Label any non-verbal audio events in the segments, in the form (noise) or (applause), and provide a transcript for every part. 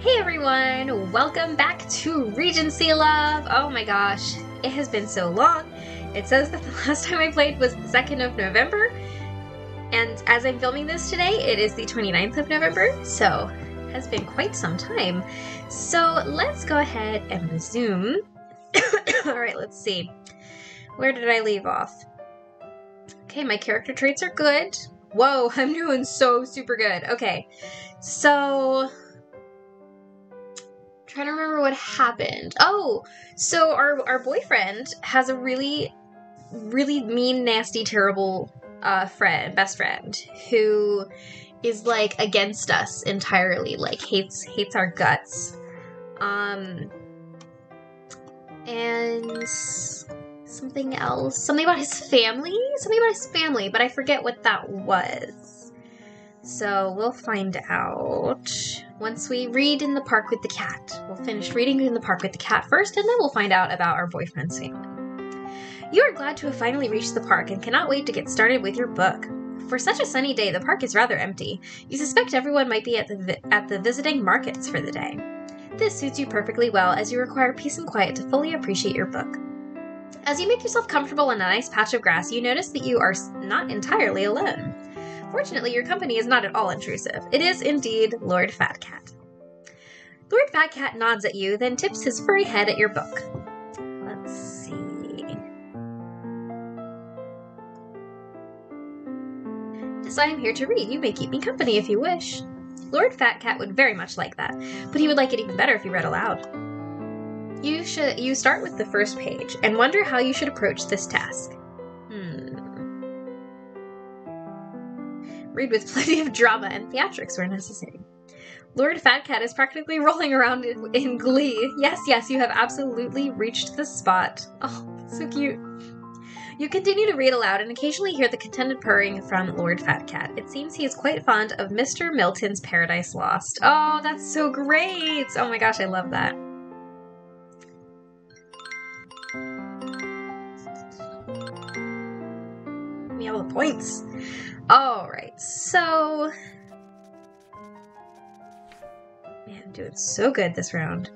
Hey everyone, welcome back to Regency Love. Oh my gosh, it has been so long. It says that the (laughs) last time I played was the 2nd of November, and as I'm filming this today, it is the 29th of November, so it has been quite some time. So let's go ahead and resume. (coughs) Alright, let's see. Where did I leave off? Okay, my character traits are good. Whoa, (laughs) I'm doing so super good. Okay, so trying to remember what happened. Oh, so our our boyfriend has a really, really mean, nasty, terrible uh, friend, best friend, who is like against us entirely. Like hates hates our guts. Um, and something else, something about his family, something about his family, but I forget what that was. So we'll find out once we read in the park with the cat. We'll finish reading in the park with the cat first, and then we'll find out about our boyfriend's family. You are glad to have finally reached the park and cannot wait to get started with your book. For such a sunny day, the park is rather empty. You suspect everyone might be at the vi- at the visiting markets for the day. This suits you perfectly well as you require peace and quiet to fully appreciate your book. As you make yourself comfortable on a nice patch of grass, you notice that you are not entirely alone. Fortunately, your company is not at all intrusive. It is indeed Lord Fatcat. Lord Fatcat nods at you, then tips his furry head at your book. Let's see. As I am here to read, you may keep me company if you wish. Lord Fatcat would very much like that, but he would like it even better if you read aloud. You should you start with the first page and wonder how you should approach this task. Read with (laughs) plenty of drama and theatrics where necessary. Lord Fat Cat is practically rolling around in, in glee. Yes, yes, you have absolutely reached the spot. Oh, so cute. You continue to read aloud and occasionally hear the contented purring from Lord Fat Cat. It seems he is quite fond of Mr. Milton's Paradise Lost. Oh, that's so great! Oh my gosh, I love that. Give me all the points. Alright, so. Man, I'm doing so good this round.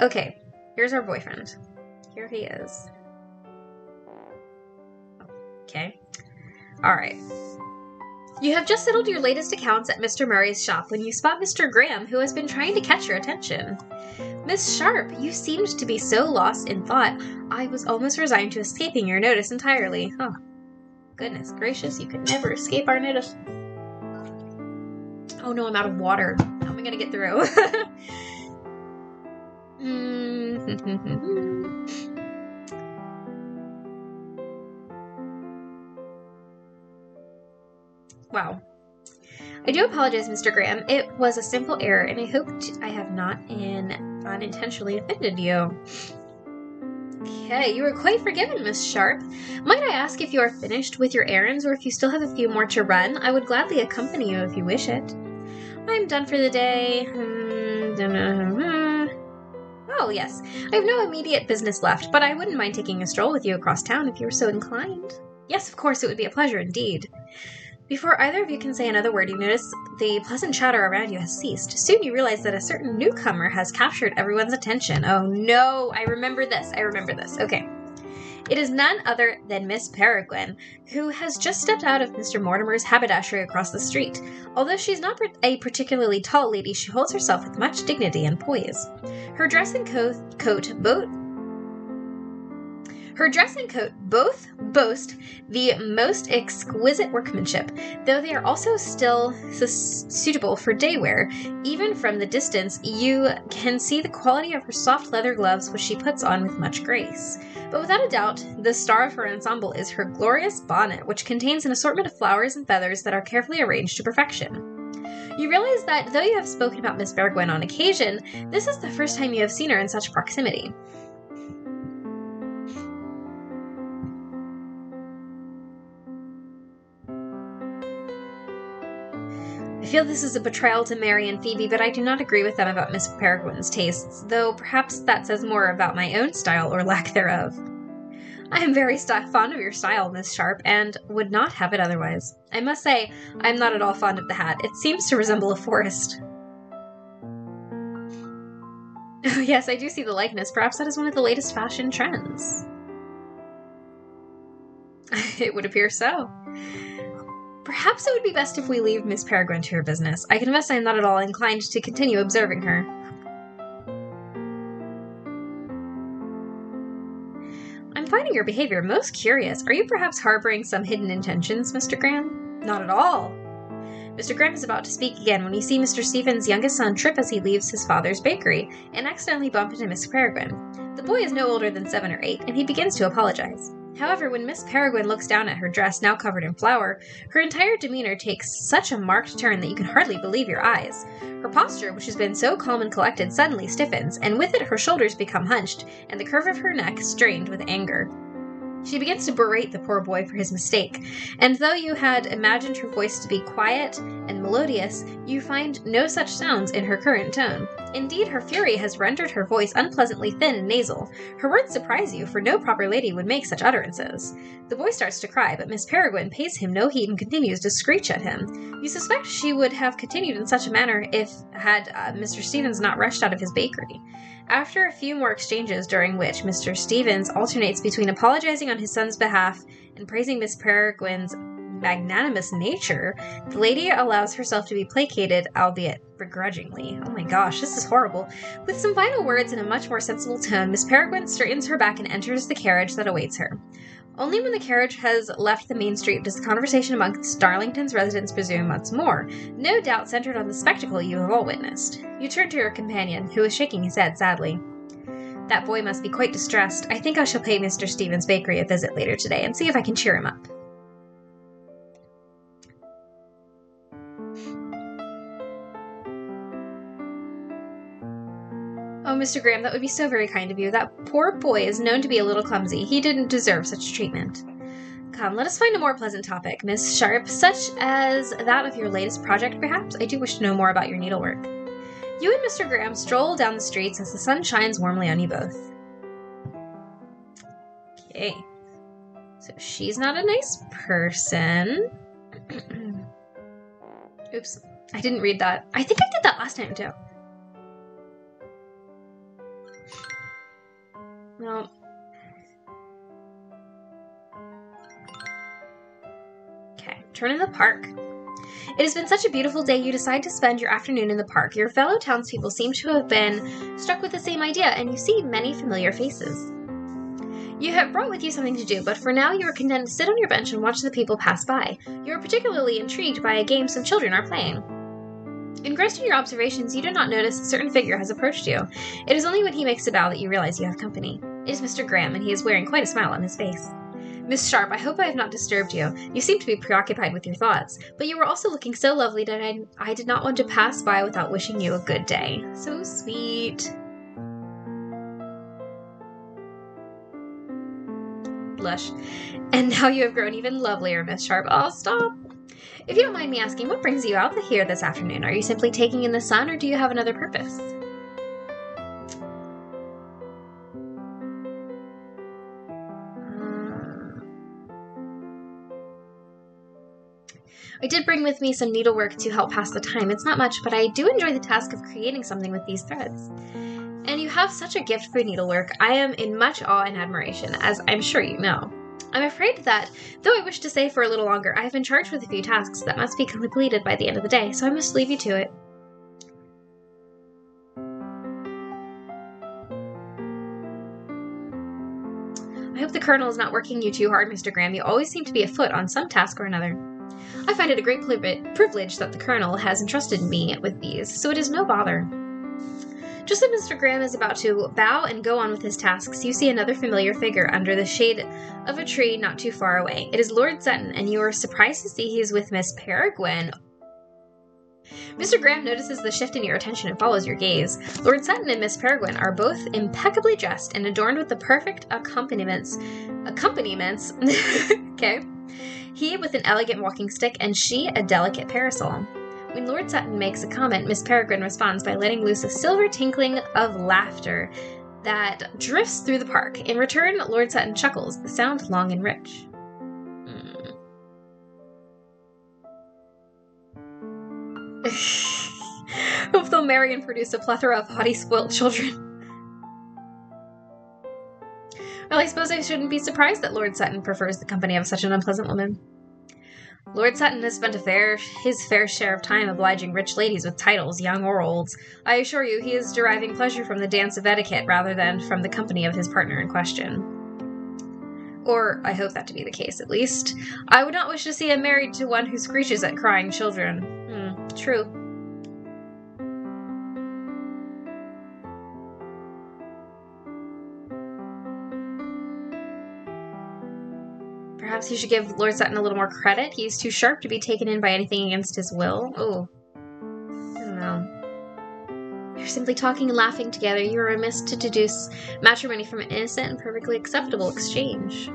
Okay, here's our boyfriend. Here he is. Okay. Alright. You have just settled your latest accounts at Mr. Murray's shop when you spot Mr. Graham, who has been trying to catch your attention. Miss Sharp, you seemed to be so lost in thought, I was almost resigned to escaping your notice entirely. Oh, goodness gracious, you could never escape our notice. Oh no, I'm out of water. How am I gonna get through? (laughs) Mm. wow. I do apologize, Mr. Graham. It was a simple error, and I hope I have not in unintentionally offended you. Okay, you are quite forgiven, Miss Sharp. Might I ask if you are finished with your errands or if you still have a few more to run? I would gladly accompany you if you wish it. I'm done for the day. Hmm, oh, yes. I have no immediate business left, but I wouldn't mind taking a stroll with you across town if you were so inclined. Yes, of course, it would be a pleasure indeed. Before either of you can say another word, you notice the pleasant chatter around you has ceased. Soon you realize that a certain newcomer has captured everyone's attention. Oh no, I remember this. I remember this. Okay. It is none other than Miss Peregrine, who has just stepped out of Mr. Mortimer's haberdashery across the street. Although she's not a particularly tall lady, she holds herself with much dignity and poise. Her dress and co- coat both her dress and coat both boast the most exquisite workmanship, though they are also still sus- suitable for day wear. Even from the distance, you can see the quality of her soft leather gloves, which she puts on with much grace. But without a doubt, the star of her ensemble is her glorious bonnet, which contains an assortment of flowers and feathers that are carefully arranged to perfection. You realize that though you have spoken about Miss Peregrine on occasion, this is the first time you have seen her in such proximity. Feel this is a betrayal to Mary and Phoebe, but I do not agree with them about Miss Peregrine's tastes, though perhaps that says more about my own style or lack thereof. I am very st- fond of your style, Miss Sharp, and would not have it otherwise. I must say, I am not at all fond of the hat. It seems to resemble a forest. Oh, yes, I do see the likeness. Perhaps that is one of the latest fashion trends. (laughs) it would appear so. Perhaps it would be best if we leave Miss Peregrine to her business. I confess I am not at all inclined to continue observing her. I'm finding your behavior most curious. Are you perhaps harboring some hidden intentions, Mr. Graham? Not at all. Mr. Graham is about to speak again when you see Mr. Stevens' youngest son trip as he leaves his father's bakery and accidentally bump into Miss Peregrine. The boy is no older than seven or eight, and he begins to apologize. However, when Miss Peregrine looks down at her dress, now covered in flour, her entire demeanor takes such a marked turn that you can hardly believe your eyes. Her posture, which has been so calm and collected, suddenly stiffens, and with it her shoulders become hunched, and the curve of her neck strained with anger. She begins to berate the poor boy for his mistake, and though you had imagined her voice to be quiet and melodious, you find no such sounds in her current tone. Indeed, her fury has rendered her voice unpleasantly thin and nasal. Her words surprise you, for no proper lady would make such utterances. The boy starts to cry, but Miss Peregrine pays him no heed and continues to screech at him. You suspect she would have continued in such a manner if had uh, Mr. Stevens not rushed out of his bakery. After a few more exchanges, during which Mr. Stevens alternates between apologizing on his son's behalf and praising Miss Peregrine's magnanimous nature, the lady allows herself to be placated, albeit begrudgingly. Oh my gosh, this is horrible. With some final words in a much more sensible tone, Miss Peregrine straightens her back and enters the carriage that awaits her. Only when the carriage has left the main street does the conversation amongst Darlington's residents resume once more, no doubt centered on the spectacle you have all witnessed. You turn to your companion, who is shaking his head sadly. That boy must be quite distressed. I think I shall pay Mr. Stevens' bakery a visit later today and see if I can cheer him up. Oh, Mr. Graham, that would be so very kind of you. That poor boy is known to be a little clumsy. He didn't deserve such treatment. Come, let us find a more pleasant topic, Miss Sharp, such as that of your latest project, perhaps. I do wish to know more about your needlework. You and Mr. Graham stroll down the streets as the sun shines warmly on you both. Okay. So she's not a nice person. (clears throat) Oops. I didn't read that. I think I did that last time too. Okay, turn in the park. It has been such a beautiful day, you decide to spend your afternoon in the park. Your fellow townspeople seem to have been struck with the same idea, and you see many familiar faces. You have brought with you something to do, but for now you are content to sit on your bench and watch the people pass by. You are particularly intrigued by a game some children are playing. Engrossed in your observations, you do not notice a certain figure has approached you. It is only when he makes a bow that you realize you have company. It is Mr. Graham, and he is wearing quite a smile on his face. Miss Sharp, I hope I have not disturbed you. You seem to be preoccupied with your thoughts, but you were also looking so lovely that I, I did not want to pass by without wishing you a good day. So sweet. Blush. And now you have grown even lovelier, Miss Sharp. Oh, stop. If you don't mind me asking, what brings you out here this afternoon? Are you simply taking in the sun, or do you have another purpose? I did bring with me some needlework to help pass the time. It's not much, but I do enjoy the task of creating something with these threads. And you have such a gift for needlework. I am in much awe and admiration, as I'm sure you know. I'm afraid that, though I wish to stay for a little longer, I have been charged with a few tasks that must be completed by the end of the day, so I must leave you to it. I hope the Colonel is not working you too hard, Mr. Graham. You always seem to be afoot on some task or another. I find it a great privilege that the Colonel has entrusted me with these, so it is no bother. Just as Mr. Graham is about to bow and go on with his tasks, you see another familiar figure under the shade of a tree not too far away. It is Lord Sutton, and you are surprised to see he is with Miss Peregrine. Mr. Graham notices the shift in your attention and follows your gaze. Lord Sutton and Miss Peregrine are both impeccably dressed and adorned with the perfect accompaniments. Accompaniments. (laughs) okay he with an elegant walking stick, and she a delicate parasol. When Lord Sutton makes a comment, Miss Peregrine responds by letting loose a silver tinkling of laughter that drifts through the park. In return, Lord Sutton chuckles, the sound long and rich. (laughs) Mm. Hope they'll marry and produce a plethora of haughty, spoilt children. Well, I suppose I shouldn't be surprised that Lord Sutton prefers the company of such an unpleasant woman. Lord Sutton has spent a fair his fair share of time obliging rich ladies with titles, young or old. I assure you he is deriving pleasure from the dance of etiquette rather than from the company of his partner in question. Or I hope that to be the case, at least. I would not wish to see him married to one who screeches at crying children. Hmm, true. Perhaps you should give Lord Sutton a little more credit. He's too sharp to be taken in by anything against his will. Oh. I don't know. You're simply talking and laughing together. You are remiss to deduce matrimony from an innocent and perfectly acceptable exchange.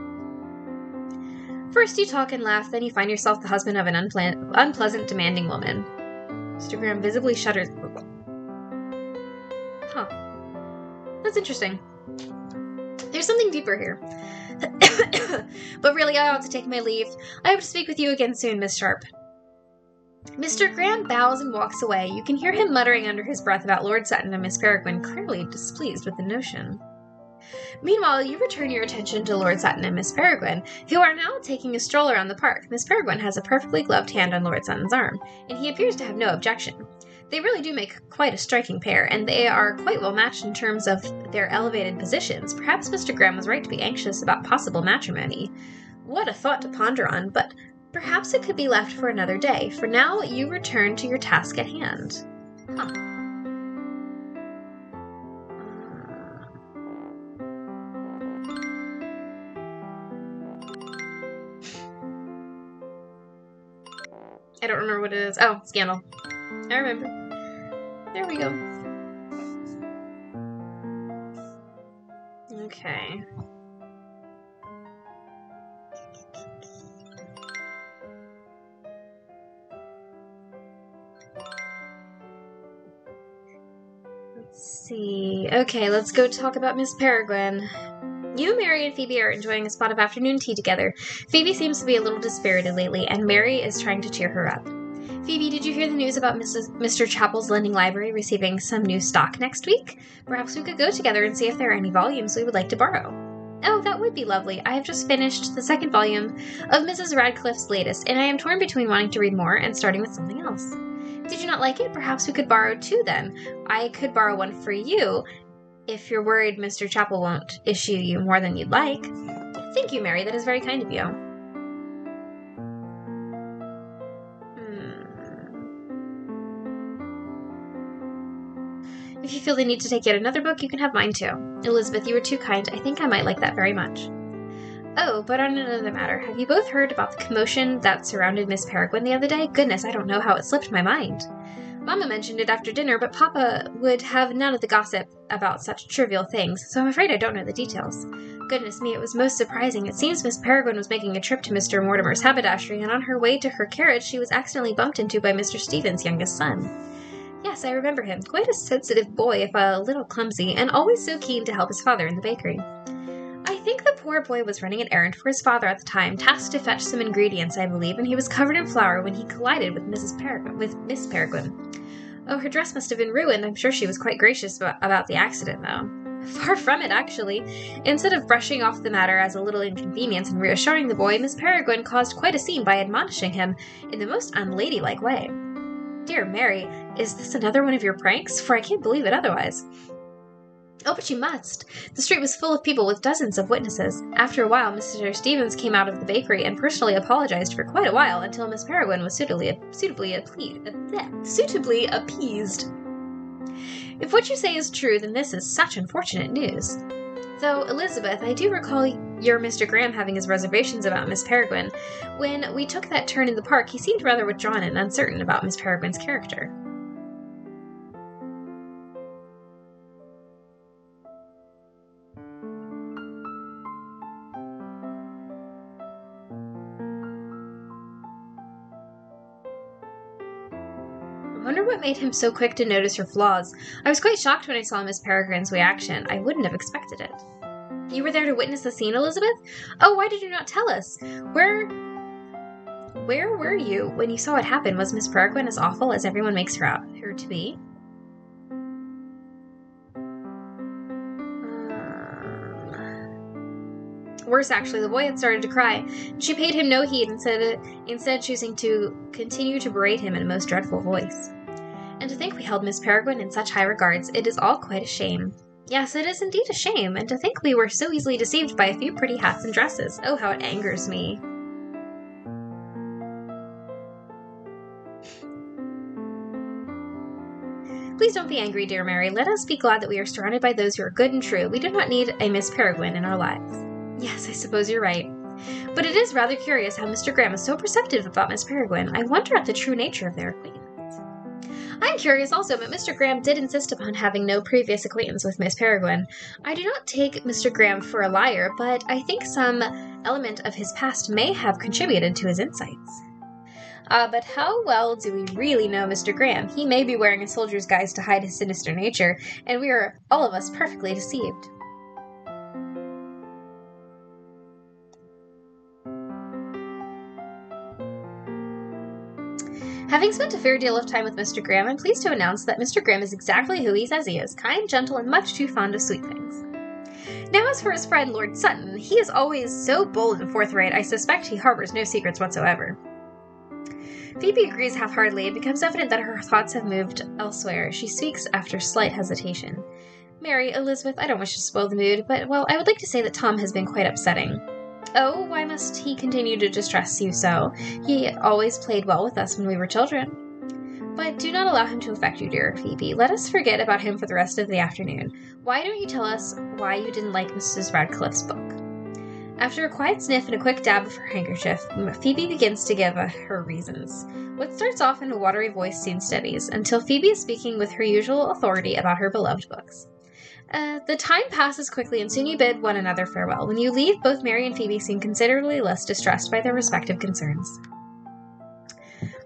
First you talk and laugh, then you find yourself the husband of an unple- unpleasant, demanding woman. Mr. Graham visibly shudders. Huh. That's interesting. There's something deeper here. (coughs) but really, I ought to take my leave. I hope to speak with you again soon, Miss Sharp. Mr. Graham bows and walks away. You can hear him muttering under his breath about Lord Sutton and Miss Peregrine, clearly displeased with the notion. Meanwhile, you return your attention to Lord Sutton and Miss Peregrine, who are now taking a stroll around the park. Miss Peregrine has a perfectly gloved hand on Lord Sutton's arm, and he appears to have no objection. They really do make quite a striking pair, and they are quite well matched in terms of their elevated positions. Perhaps Mr. Graham was right to be anxious about possible matrimony. What a thought to ponder on, but perhaps it could be left for another day. For now, you return to your task at hand. Huh. I don't remember what it is. Oh, scandal. I remember. There we go. Okay. Let's see. Okay, let's go talk about Miss Peregrine. You, Mary, and Phoebe are enjoying a spot of afternoon tea together. Phoebe seems to be a little dispirited lately, and Mary is trying to cheer her up. Phoebe, did you hear the news about Mrs. Mr. Chapel's lending library receiving some new stock next week? Perhaps we could go together and see if there are any volumes we would like to borrow. Oh, that would be lovely. I have just finished the second volume of Mrs. Radcliffe's latest, and I am torn between wanting to read more and starting with something else. Did you not like it? Perhaps we could borrow two then. I could borrow one for you, if you're worried Mr. Chapel won't issue you more than you'd like. Thank you, Mary. That is very kind of you. If you feel the need to take yet another book, you can have mine too. Elizabeth, you were too kind. I think I might like that very much. Oh, but on another matter, have you both heard about the commotion that surrounded Miss Peregrine the other day? Goodness, I don't know how it slipped my mind. Mamma mentioned it after dinner, but Papa would have none of the gossip about such trivial things, so I'm afraid I don't know the details. Goodness me, it was most surprising. It seems Miss Peregrine was making a trip to Mr. Mortimer's haberdashery, and on her way to her carriage she was accidentally bumped into by Mr. Stevens' youngest son. Yes, I remember him. Quite a sensitive boy, if a little clumsy, and always so keen to help his father in the bakery. I think the poor boy was running an errand for his father at the time, tasked to fetch some ingredients, I believe, and he was covered in flour when he collided with Mrs. Peregrine, with Miss Peregrine. Oh, her dress must have been ruined. I'm sure she was quite gracious about the accident, though. (laughs) Far from it, actually. Instead of brushing off the matter as a little inconvenience and reassuring the boy, Miss Peregrine caused quite a scene by admonishing him in the most unladylike way. Dear Mary, is this another one of your pranks? For I can't believe it otherwise. Oh, but you must. The street was full of people with dozens of witnesses. After a while, Mr. Stevens came out of the bakery and personally apologized for quite a while until Miss Peregrine was suitably, suitably, suitably appeased. If what you say is true, then this is such unfortunate news. Though, Elizabeth, I do recall your Mr. Graham having his reservations about Miss Peregrine. When we took that turn in the park, he seemed rather withdrawn and uncertain about Miss Peregrine's character. What made him so quick to notice her flaws. I was quite shocked when I saw Miss Peregrine's reaction. I wouldn't have expected it. You were there to witness the scene, Elizabeth? Oh, why did you not tell us? Where where were you when you saw what happened? Was Miss Peregrine as awful as everyone makes her out her to be? Um, Worse, actually, the boy had started to cry. She paid him no heed, instead, instead choosing to continue to berate him in a most dreadful voice. And to think we held Miss Peregrine in such high regards, it is all quite a shame. Yes, it is indeed a shame, and to think we were so easily deceived by a few pretty hats and dresses. Oh, how it angers me. Please don't be angry, dear Mary. Let us be glad that we are surrounded by those who are good and true. We do not need a Miss Peregrine in our lives. Yes, I suppose you're right. But it is rather curious how Mr. Graham is so perceptive about Miss Peregrine. I wonder at the true nature of their acquaintance. I'm curious also, but Mr. Graham did insist upon having no previous acquaintance with Miss Peregrine. I do not take Mr. Graham for a liar, but I think some element of his past may have contributed to his insights. Uh, but how well do we really know Mr. Graham? He may be wearing a soldier's guise to hide his sinister nature, and we are all of us perfectly deceived. Having spent a fair deal of time with Mr. Graham, I'm pleased to announce that Mr. Graham is exactly who he says he is kind, gentle, and much too fond of sweet things. Now, as for his friend Lord Sutton, he is always so bold and forthright, I suspect he harbors no secrets whatsoever. Phoebe agrees half heartedly. It becomes evident that her thoughts have moved elsewhere. She speaks after slight hesitation. Mary, Elizabeth, I don't wish to spoil the mood, but, well, I would like to say that Tom has been quite upsetting. Oh, why must he continue to distress you so? He always played well with us when we were children. But do not allow him to affect you, dear Phoebe. Let us forget about him for the rest of the afternoon. Why don't you tell us why you didn't like Mrs. Radcliffe's book? After a quiet sniff and a quick dab of her handkerchief, Phoebe begins to give her reasons. What starts off in a watery voice soon steadies, until Phoebe is speaking with her usual authority about her beloved books. Uh, the time passes quickly, and soon you bid one another farewell. When you leave, both Mary and Phoebe seem considerably less distressed by their respective concerns.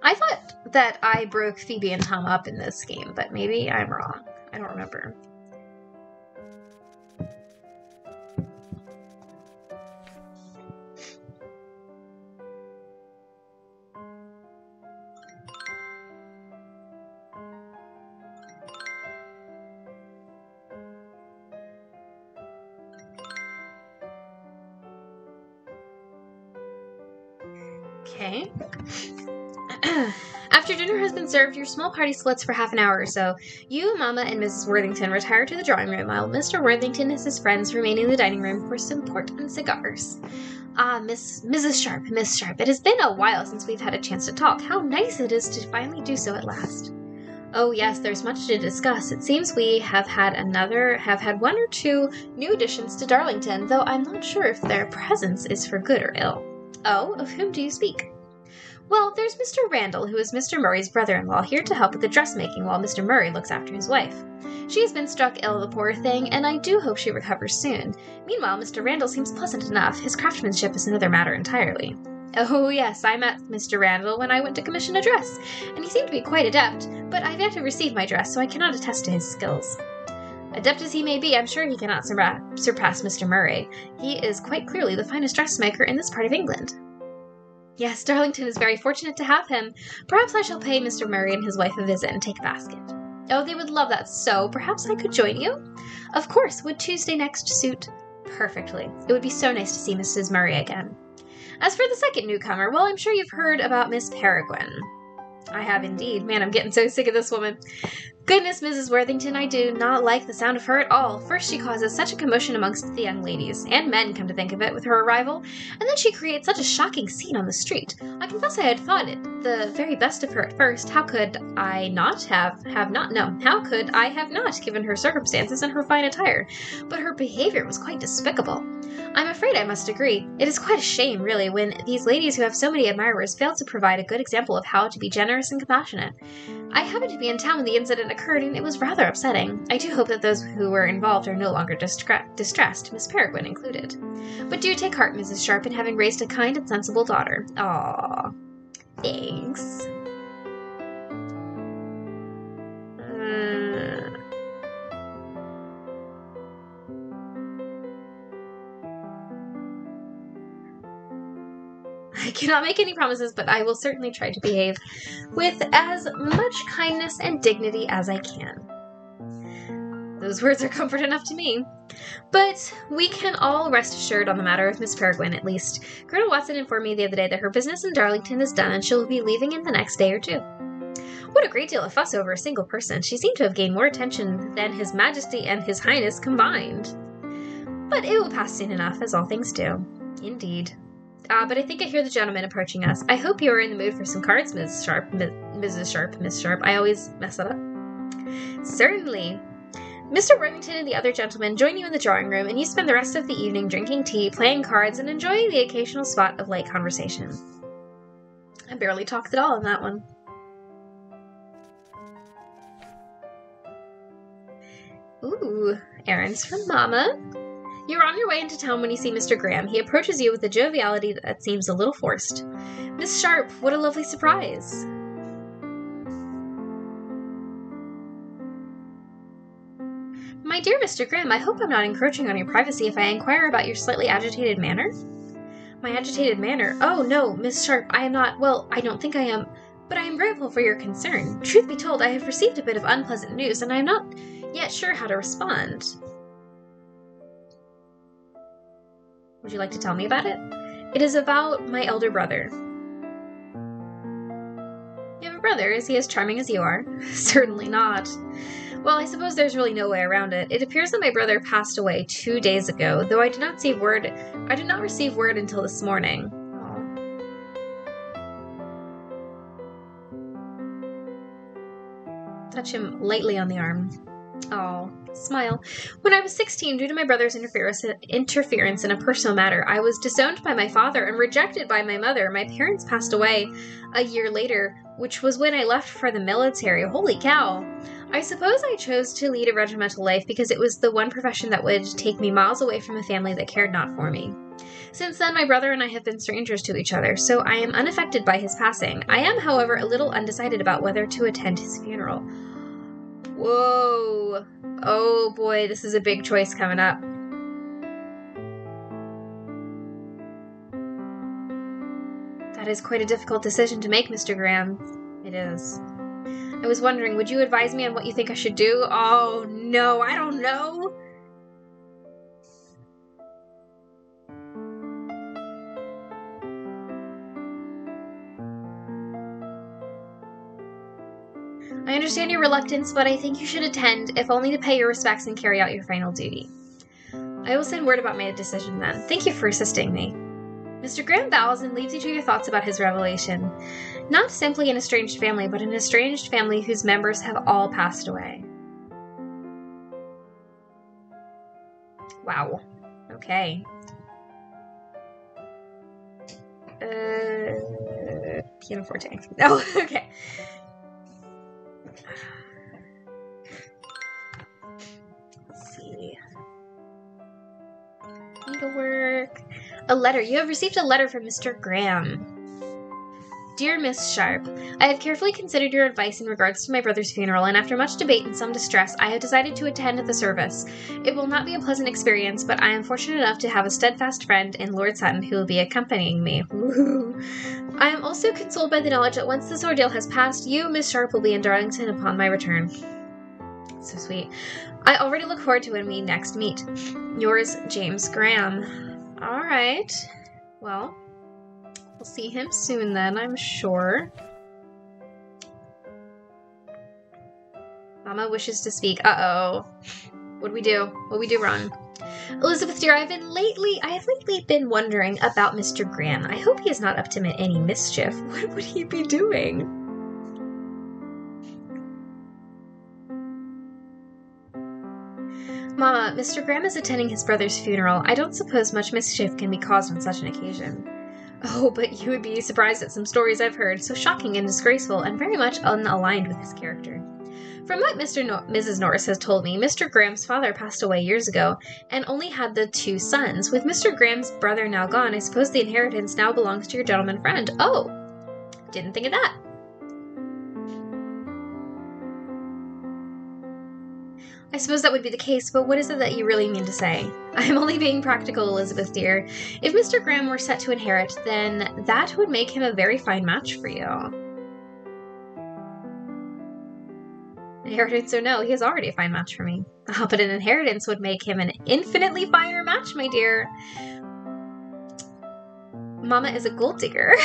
I thought that I broke Phoebe and Tom up in this game, but maybe I'm wrong. I don't remember. Okay. (clears throat) After dinner has been served, your small party splits for half an hour or so. You, Mama, and Mrs. Worthington retire to the drawing room, while Mr. Worthington and his friends remain in the dining room for some port and cigars. Ah, Miss Mrs. Sharp, Miss Sharp, it has been a while since we've had a chance to talk. How nice it is to finally do so at last. Oh yes, there's much to discuss. It seems we have had another have had one or two new additions to Darlington, though I'm not sure if their presence is for good or ill. Oh, of whom do you speak? Well, there's Mr. Randall, who is Mr. Murray's brother in law, here to help with the dressmaking while Mr. Murray looks after his wife. She has been struck ill, the poor thing, and I do hope she recovers soon. Meanwhile, Mr. Randall seems pleasant enough. His craftsmanship is another matter entirely. Oh, yes, I met Mr. Randall when I went to commission a dress, and he seemed to be quite adept, but I've yet to receive my dress, so I cannot attest to his skills. Adept as he may be, I'm sure he cannot surpass Mr. Murray. He is quite clearly the finest dressmaker in this part of England. Yes, Darlington is very fortunate to have him. Perhaps I shall pay Mr. Murray and his wife a visit and take a basket. Oh, they would love that so. Perhaps I could join you? Of course. Would Tuesday next suit? Perfectly. It would be so nice to see Mrs. Murray again. As for the second newcomer, well, I'm sure you've heard about Miss Peregrine. I have indeed. Man, I'm getting so sick of this woman. Goodness, Mrs. Worthington, I do not like the sound of her at all. First, she causes such a commotion amongst the young ladies, and men, come to think of it, with her arrival, and then she creates such a shocking scene on the street. I confess I had thought it the very best of her at first. How could I not have, have not, no, how could I have not, given her circumstances and her fine attire? But her behavior was quite despicable. I'm afraid I must agree. It is quite a shame, really, when these ladies who have so many admirers fail to provide a good example of how to be generous and compassionate. I happened to be in town when the incident occurred, and it was rather upsetting. I do hope that those who were involved are no longer distra- distressed, Miss Peregrine included. But do take heart, Mrs. Sharp, in having raised a kind and sensible daughter. Ah, thanks. Cannot make any promises, but I will certainly try to behave with as much kindness and dignity as I can. Those words are comfort enough to me. But we can all rest assured on the matter of Miss Peregrine, at least. Colonel Watson informed me the other day that her business in Darlington is done and she'll be leaving in the next day or two. What a great deal of fuss over a single person. She seemed to have gained more attention than His Majesty and His Highness combined. But it will pass soon enough, as all things do. Indeed. Ah, but I think I hear the gentleman approaching us. I hope you are in the mood for some cards, Miss Sharp, Mi- Mrs. Sharp, Miss Sharp. I always mess that up. Certainly. Mr. Worthington and the other gentlemen join you in the drawing room, and you spend the rest of the evening drinking tea, playing cards, and enjoying the occasional spot of light conversation. I barely talked at all in that one. Ooh, errands from Mama. You're on your way into town when you see Mr. Graham. He approaches you with a joviality that seems a little forced. Miss Sharp, what a lovely surprise! My dear Mr. Graham, I hope I'm not encroaching on your privacy if I inquire about your slightly agitated manner. My agitated manner? Oh, no, Miss Sharp, I am not. Well, I don't think I am. But I am grateful for your concern. Truth be told, I have received a bit of unpleasant news, and I am not yet sure how to respond. Would you like to tell me about it? It is about my elder brother. You have a brother? Is he as charming as you are? (laughs) Certainly not. Well, I suppose there's really no way around it. It appears that my brother passed away two days ago, though I did not see word. I did not receive word until this morning. Touch him lightly on the arm. Oh, smile. When I was 16, due to my brother's interference, in a personal matter, I was disowned by my father and rejected by my mother. My parents passed away a year later, which was when I left for the military. Holy cow! I suppose I chose to lead a regimental life because it was the one profession that would take me miles away from a family that cared not for me. Since then, my brother and I have been strangers to each other, so I am unaffected by his passing. I am, however, a little undecided about whether to attend his funeral. Whoa. Oh boy, this is a big choice coming up. That is quite a difficult decision to make, Mr. Graham. It is. I was wondering, would you advise me on what you think I should do? Oh, no, I don't know. I understand your reluctance, but I think you should attend, if only to pay your respects and carry out your final duty. I will send word about my decision then. Thank you for assisting me. Mr. Graham bows and leaves you to your thoughts about his revelation. Not simply an estranged family, but an estranged family whose members have all passed away. Wow. Okay. Uh, pianoforte. (laughs) Oh, okay. See. Needlework. A letter. You have received a letter from Mr. Graham. Dear Miss Sharp, I have carefully considered your advice in regards to my brother's funeral, and after much debate and some distress, I have decided to attend the service. It will not be a pleasant experience, but I am fortunate enough to have a steadfast friend in Lord Sutton who will be accompanying me. (laughs) I am also consoled by the knowledge that once this ordeal has passed, you, Miss Sharp, will be in Darlington upon my return. So sweet. I already look forward to when we next meet. Yours, James Graham. All right. Well, we'll see him soon then, I'm sure. Mama wishes to speak. Uh-oh. What we do? What we do wrong? Elizabeth dear, I've been lately I have lately been wondering about Mr. Graham. I hope he is not up to any mischief. (laughs) What would he be doing? Mama, Mr. Graham is attending his brother's funeral. I don't suppose much mischief can be caused on such an occasion. Oh, but you would be surprised at some stories I've heard, so shocking and disgraceful, and very much unaligned with his character. From what Mr. Nor- Mrs. Norris has told me, Mr. Graham's father passed away years ago, and only had the two sons. With Mr. Graham's brother now gone, I suppose the inheritance now belongs to your gentleman friend. Oh, didn't think of that. I suppose that would be the case, but what is it that you really mean to say? (laughs) I am only being practical, Elizabeth dear. If Mr. Graham were set to inherit, then that would make him a very fine match for you. Inheritance or no, he is already a fine match for me. (laughs) But an inheritance would make him an infinitely finer match, my dear. Mama is a gold digger.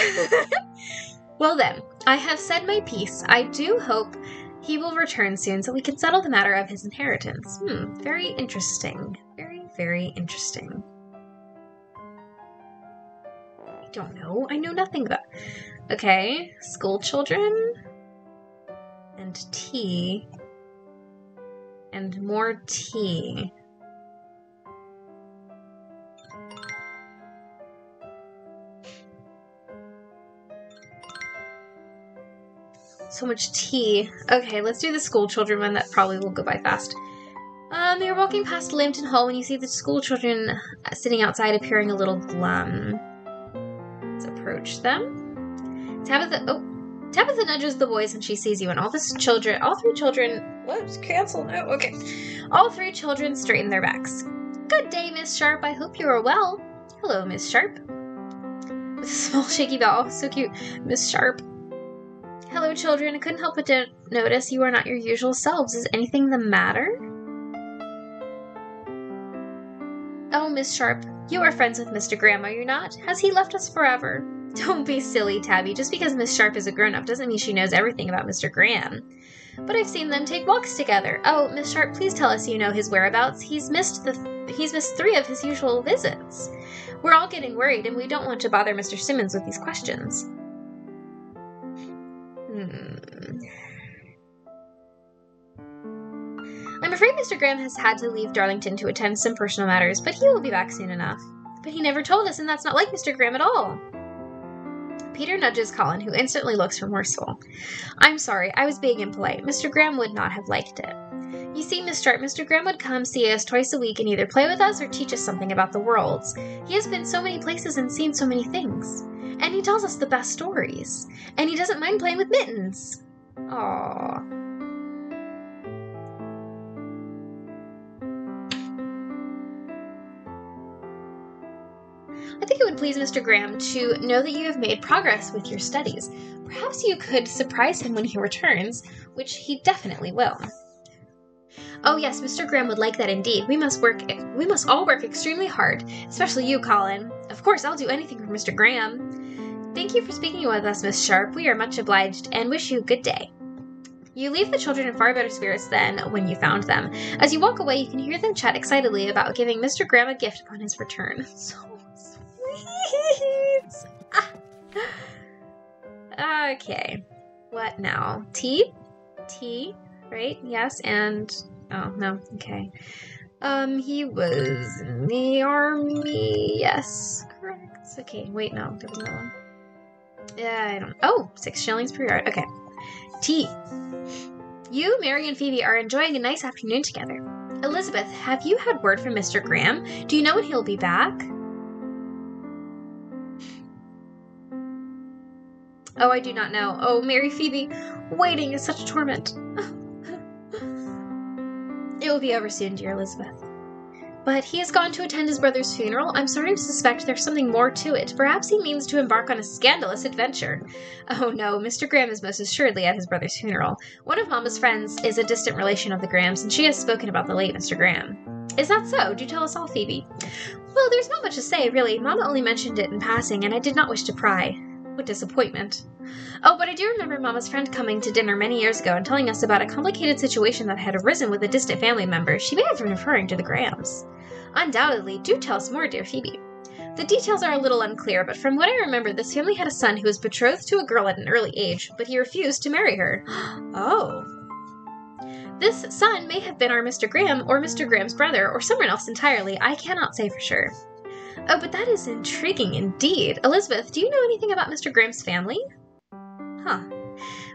(laughs) well then, I have said my piece. I do hope he will return soon so we can settle the matter of his inheritance. Hmm, very interesting. Very, very interesting. I don't know. I know nothing about. Okay, school children and tea and more tea. So much tea. Okay, let's do the school children one. That probably will go by fast. Um, you're walking past Lambton Hall when you see the school children sitting outside appearing a little glum. Let's approach them. Tabitha, oh, Tabitha nudges the boys and she sees you, and all the children, all three children, whoops, cancel, no, okay. All three children straighten their backs. Good day, Miss Sharp. I hope you are well. Hello, Miss Sharp. With a (laughs) small shaky bow. So cute. Miss Sharp. Hello, children. I couldn't help but notice you are not your usual selves. Is anything the matter? Oh, Miss Sharp, you are friends with Mr. Graham, are you not? Has he left us forever? Don't be silly, Tabby. Just because Miss Sharp is a grown up doesn't mean she knows everything about Mr. Graham. But I've seen them take walks together. Oh, Miss Sharp, please tell us you know his whereabouts. He's missed the th- he's missed three of his usual visits. We're all getting worried, and we don't want to bother Mr. Simmons with these questions. Hmm. I'm afraid Mr. Graham has had to leave Darlington to attend some personal matters, but he will be back soon enough. But he never told us, and that's not like Mr. Graham at all. Peter nudges Colin, who instantly looks remorseful. I'm sorry, I was being impolite. Mr. Graham would not have liked it. You see, Miss Sharp, Mr. Graham would come see us twice a week and either play with us or teach us something about the worlds. He has been so many places and seen so many things. And he tells us the best stories. And he doesn't mind playing with mittens. Aww. I think it would please Mr. Graham to know that you have made progress with your studies. Perhaps you could surprise him when he returns, which he definitely will. Oh yes, Mr. Graham would like that indeed. We must work we must all work extremely hard, especially you, Colin. Of course, I'll do anything for Mr. Graham. Thank you for speaking with us, Miss Sharp. We are much obliged and wish you a good day. You leave the children in far better spirits than when you found them. As you walk away, you can hear them chat excitedly about giving Mr. Graham a gift upon his return. So (laughs) Okay. What now? Tea? Tea, right? Yes, and Oh, no. Okay. Um, he was in the army. Yes, correct. Okay, wait, no. There was no one. Yeah, I don't. Oh, six shillings per yard. Okay. Tea. You, Mary, and Phoebe are enjoying a nice afternoon together. Elizabeth, have you had word from Mr. Graham? Do you know when he'll be back? Oh, I do not know. Oh, Mary Phoebe, waiting is such a torment. (laughs) It will be over soon, dear Elizabeth. But he has gone to attend his brother's funeral. I'm starting to suspect there's something more to it. Perhaps he means to embark on a scandalous adventure. Oh no, Mr. Graham is most assuredly at his brother's funeral. One of Mama's friends is a distant relation of the Grahams, and she has spoken about the late Mr. Graham. Is that so? Do tell us all, Phoebe. Well, there's not much to say, really. Mama only mentioned it in passing, and I did not wish to pry. Disappointment. Oh, but I do remember Mama's friend coming to dinner many years ago and telling us about a complicated situation that had arisen with a distant family member. She may have been referring to the Grahams. Undoubtedly. Do tell us more, dear Phoebe. The details are a little unclear, but from what I remember, this family had a son who was betrothed to a girl at an early age, but he refused to marry her. (gasps) oh. This son may have been our Mr. Graham or Mr. Graham's brother or someone else entirely. I cannot say for sure. Oh, but that is intriguing indeed. Elizabeth, do you know anything about Mr. Graham's family? Huh.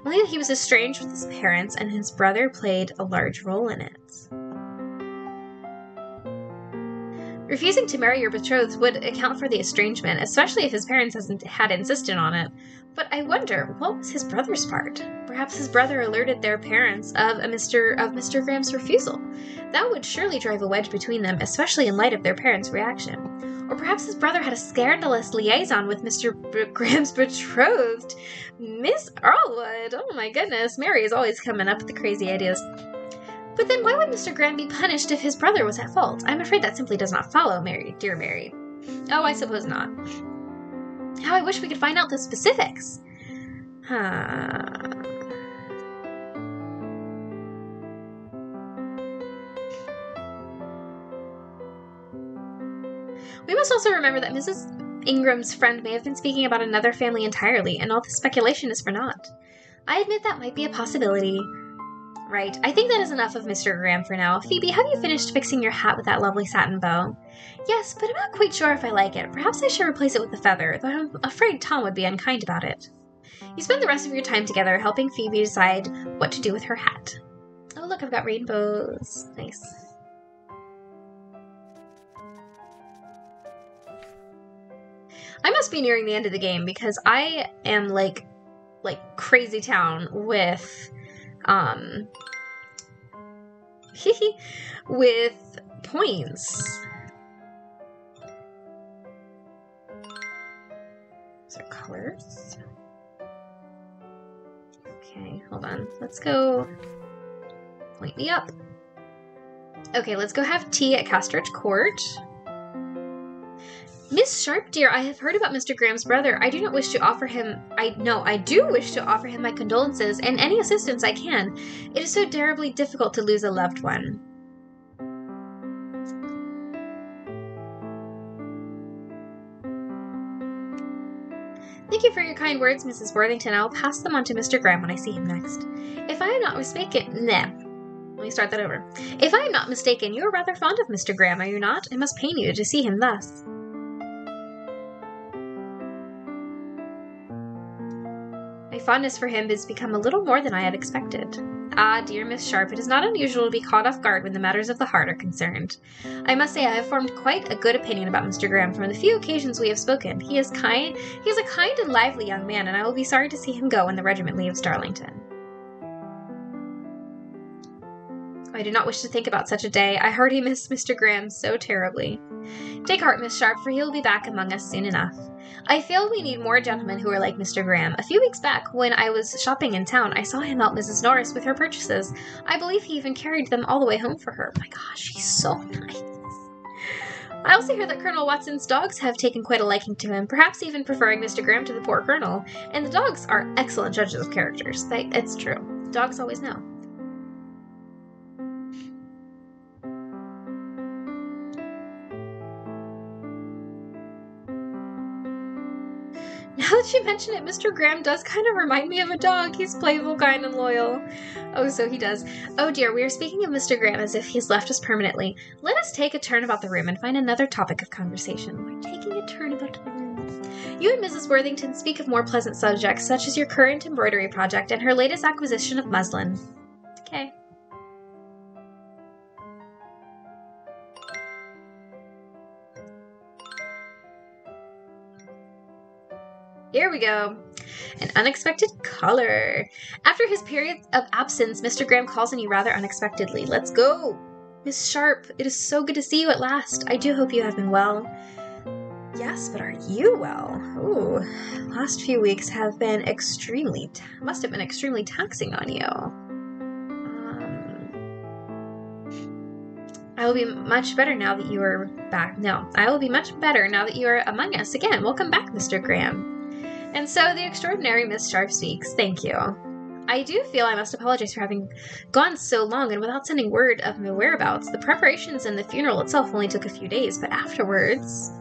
That he was estranged with his parents and his brother played a large role in it. Refusing to marry your betrothed would account for the estrangement, especially if his parents had insisted on it. But I wonder, what was his brother's part? Perhaps his brother alerted their parents of a Mr. of Mr. Graham's refusal. That would surely drive a wedge between them, especially in light of their parents' reaction. Or perhaps his brother had a scandalous liaison with Mr. B- Graham's betrothed, Miss Earlwood. Oh my goodness, Mary is always coming up with the crazy ideas. But then why would Mr. Graham be punished if his brother was at fault? I'm afraid that simply does not follow, Mary, dear Mary. Oh, I suppose not. How I wish we could find out the specifics. Huh. We must also remember that Mrs. Ingram's friend may have been speaking about another family entirely, and all the speculation is for naught. I admit that might be a possibility. Right, I think that is enough of Mr. Graham for now. Phoebe, have you finished fixing your hat with that lovely satin bow? Yes, but I'm not quite sure if I like it. Perhaps I should replace it with a feather, though I'm afraid Tom would be unkind about it. You spend the rest of your time together helping Phoebe decide what to do with her hat. Oh, look, I've got rainbows. Nice. I must be nearing the end of the game because I am like like crazy town with um (laughs) with points. These are colors. Okay, hold on. Let's go point me up. Okay, let's go have tea at Castridge Court. Miss Sharp, dear, I have heard about Mr. Graham's brother. I do not wish to offer him. I no, I do wish to offer him my condolences and any assistance I can. It is so terribly difficult to lose a loved one. Thank you for your kind words, Mrs. Worthington. I will pass them on to Mr. Graham when I see him next. If I am not mistaken, nah. Let me start that over. If I am not mistaken, you are rather fond of Mr. Graham, are you not? It must pain you to see him thus. Fondness for him has become a little more than I had expected. Ah, dear Miss Sharp, it is not unusual to be caught off guard when the matters of the heart are concerned. I must say I have formed quite a good opinion about Mr. Graham from the few occasions we have spoken. He is kind he is a kind and lively young man, and I will be sorry to see him go when the regiment leaves Darlington. I do not wish to think about such a day. I heartily miss Mr. Graham so terribly. Take heart, Miss Sharp, for he will be back among us soon enough. I feel we need more gentlemen who are like Mr. Graham. A few weeks back, when I was shopping in town, I saw him help Mrs. Norris with her purchases. I believe he even carried them all the way home for her. My gosh, he's so nice. I also hear that Colonel Watson's dogs have taken quite a liking to him, perhaps even preferring Mr. Graham to the poor colonel. And the dogs are excellent judges of characters. They, it's true. Dogs always know. Now that you mention it, Mr. Graham does kind of remind me of a dog. He's playful, kind, and loyal. Oh, so he does. Oh dear, we are speaking of Mr. Graham as if he's left us permanently. Let us take a turn about the room and find another topic of conversation. We're taking a turn about the room. You and Mrs. Worthington speak of more pleasant subjects, such as your current embroidery project and her latest acquisition of muslin. Okay. Here we go. An unexpected color. After his period of absence, Mr. Graham calls on you rather unexpectedly. Let's go. Miss Sharp, it is so good to see you at last. I do hope you have been well. Yes, but are you well? Ooh, last few weeks have been extremely, must have been extremely taxing on you. Um, I will be much better now that you are back. No, I will be much better now that you are among us again. Welcome back, Mr. Graham. And so the extraordinary Miss Sharp speaks. Thank you. I do feel I must apologize for having gone so long and without sending word of my whereabouts. The preparations and the funeral itself only took a few days, but afterwards.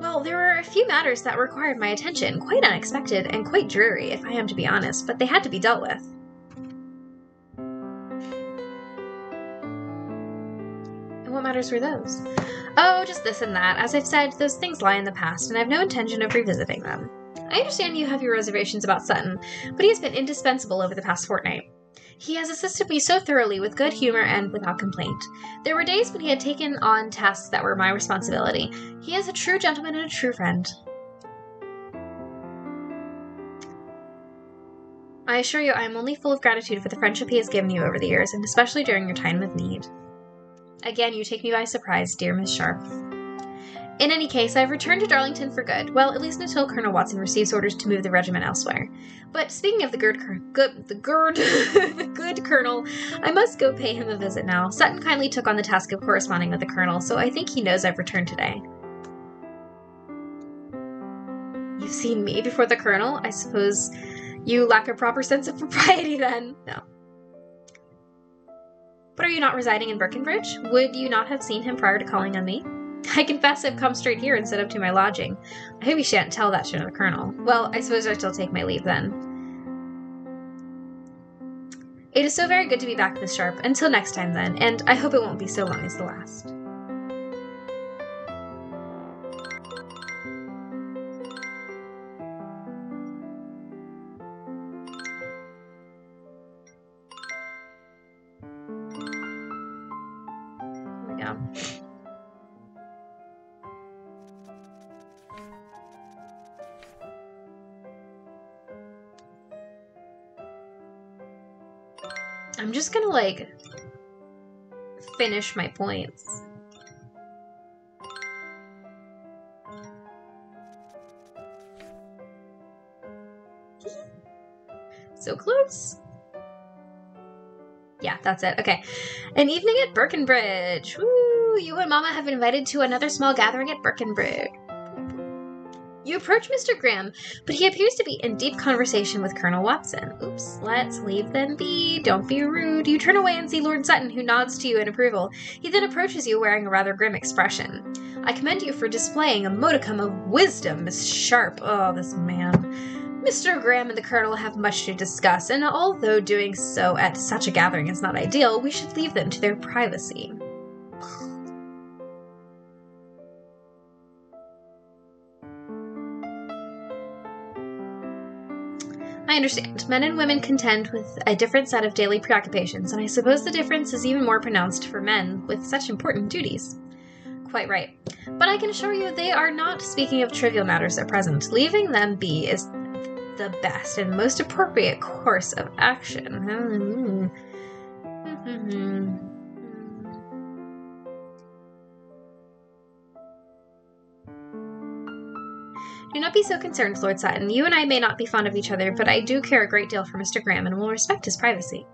Well, there were a few matters that required my attention, quite unexpected and quite dreary, if I am to be honest, but they had to be dealt with. And what matters were those? Oh, just this and that. As I've said, those things lie in the past, and I have no intention of revisiting them. I understand you have your reservations about Sutton, but he has been indispensable over the past fortnight. He has assisted me so thoroughly with good humor and without complaint. There were days when he had taken on tasks that were my responsibility. He is a true gentleman and a true friend. I assure you I am only full of gratitude for the friendship he has given you over the years, and especially during your time of need. Again, you take me by surprise, dear Miss Sharp. In any case, I've returned to Darlington for good. Well, at least until Colonel Watson receives orders to move the regiment elsewhere. But speaking of the good, good the good, the (laughs) good colonel, I must go pay him a visit now. Sutton kindly took on the task of corresponding with the colonel, so I think he knows I've returned today. You've seen me before the colonel. I suppose you lack a proper sense of (laughs) propriety then. No. But are you not residing in Birkenbridge? Would you not have seen him prior to calling on me? I confess I've come straight here instead of to my lodging. I hope you shan't tell that to the colonel. Well, I suppose I shall take my leave then. It is so very good to be back, Miss Sharp. Until next time, then, and I hope it won't be so long as the last. Like finish my points. so close. Yeah, that's it. Okay. An evening at Birkenbridge. Woo! You and Mama have been invited to another small gathering at Birkenbridge. Approach Mr. Graham, but he appears to be in deep conversation with Colonel Watson. Oops, let's leave them be. Don't be rude. You turn away and see Lord Sutton, who nods to you in approval. He then approaches you wearing a rather grim expression. I commend you for displaying a modicum of wisdom, Miss Sharp. Oh, this man. Mr. Graham and the Colonel have much to discuss, and although doing so at such a gathering is not ideal, we should leave them to their privacy. I understand. Men and women contend with a different set of daily preoccupations, and I suppose the difference is even more pronounced for men with such important duties. Quite right. But I can assure you they are not speaking of trivial matters at present. Leaving them be is the best and most appropriate course of action. Hmm. Hmm, hmm, Do not be so concerned, Lord Sutton. You and I may not be fond of each other, but I do care a great deal for Mr. Graham and will respect his privacy.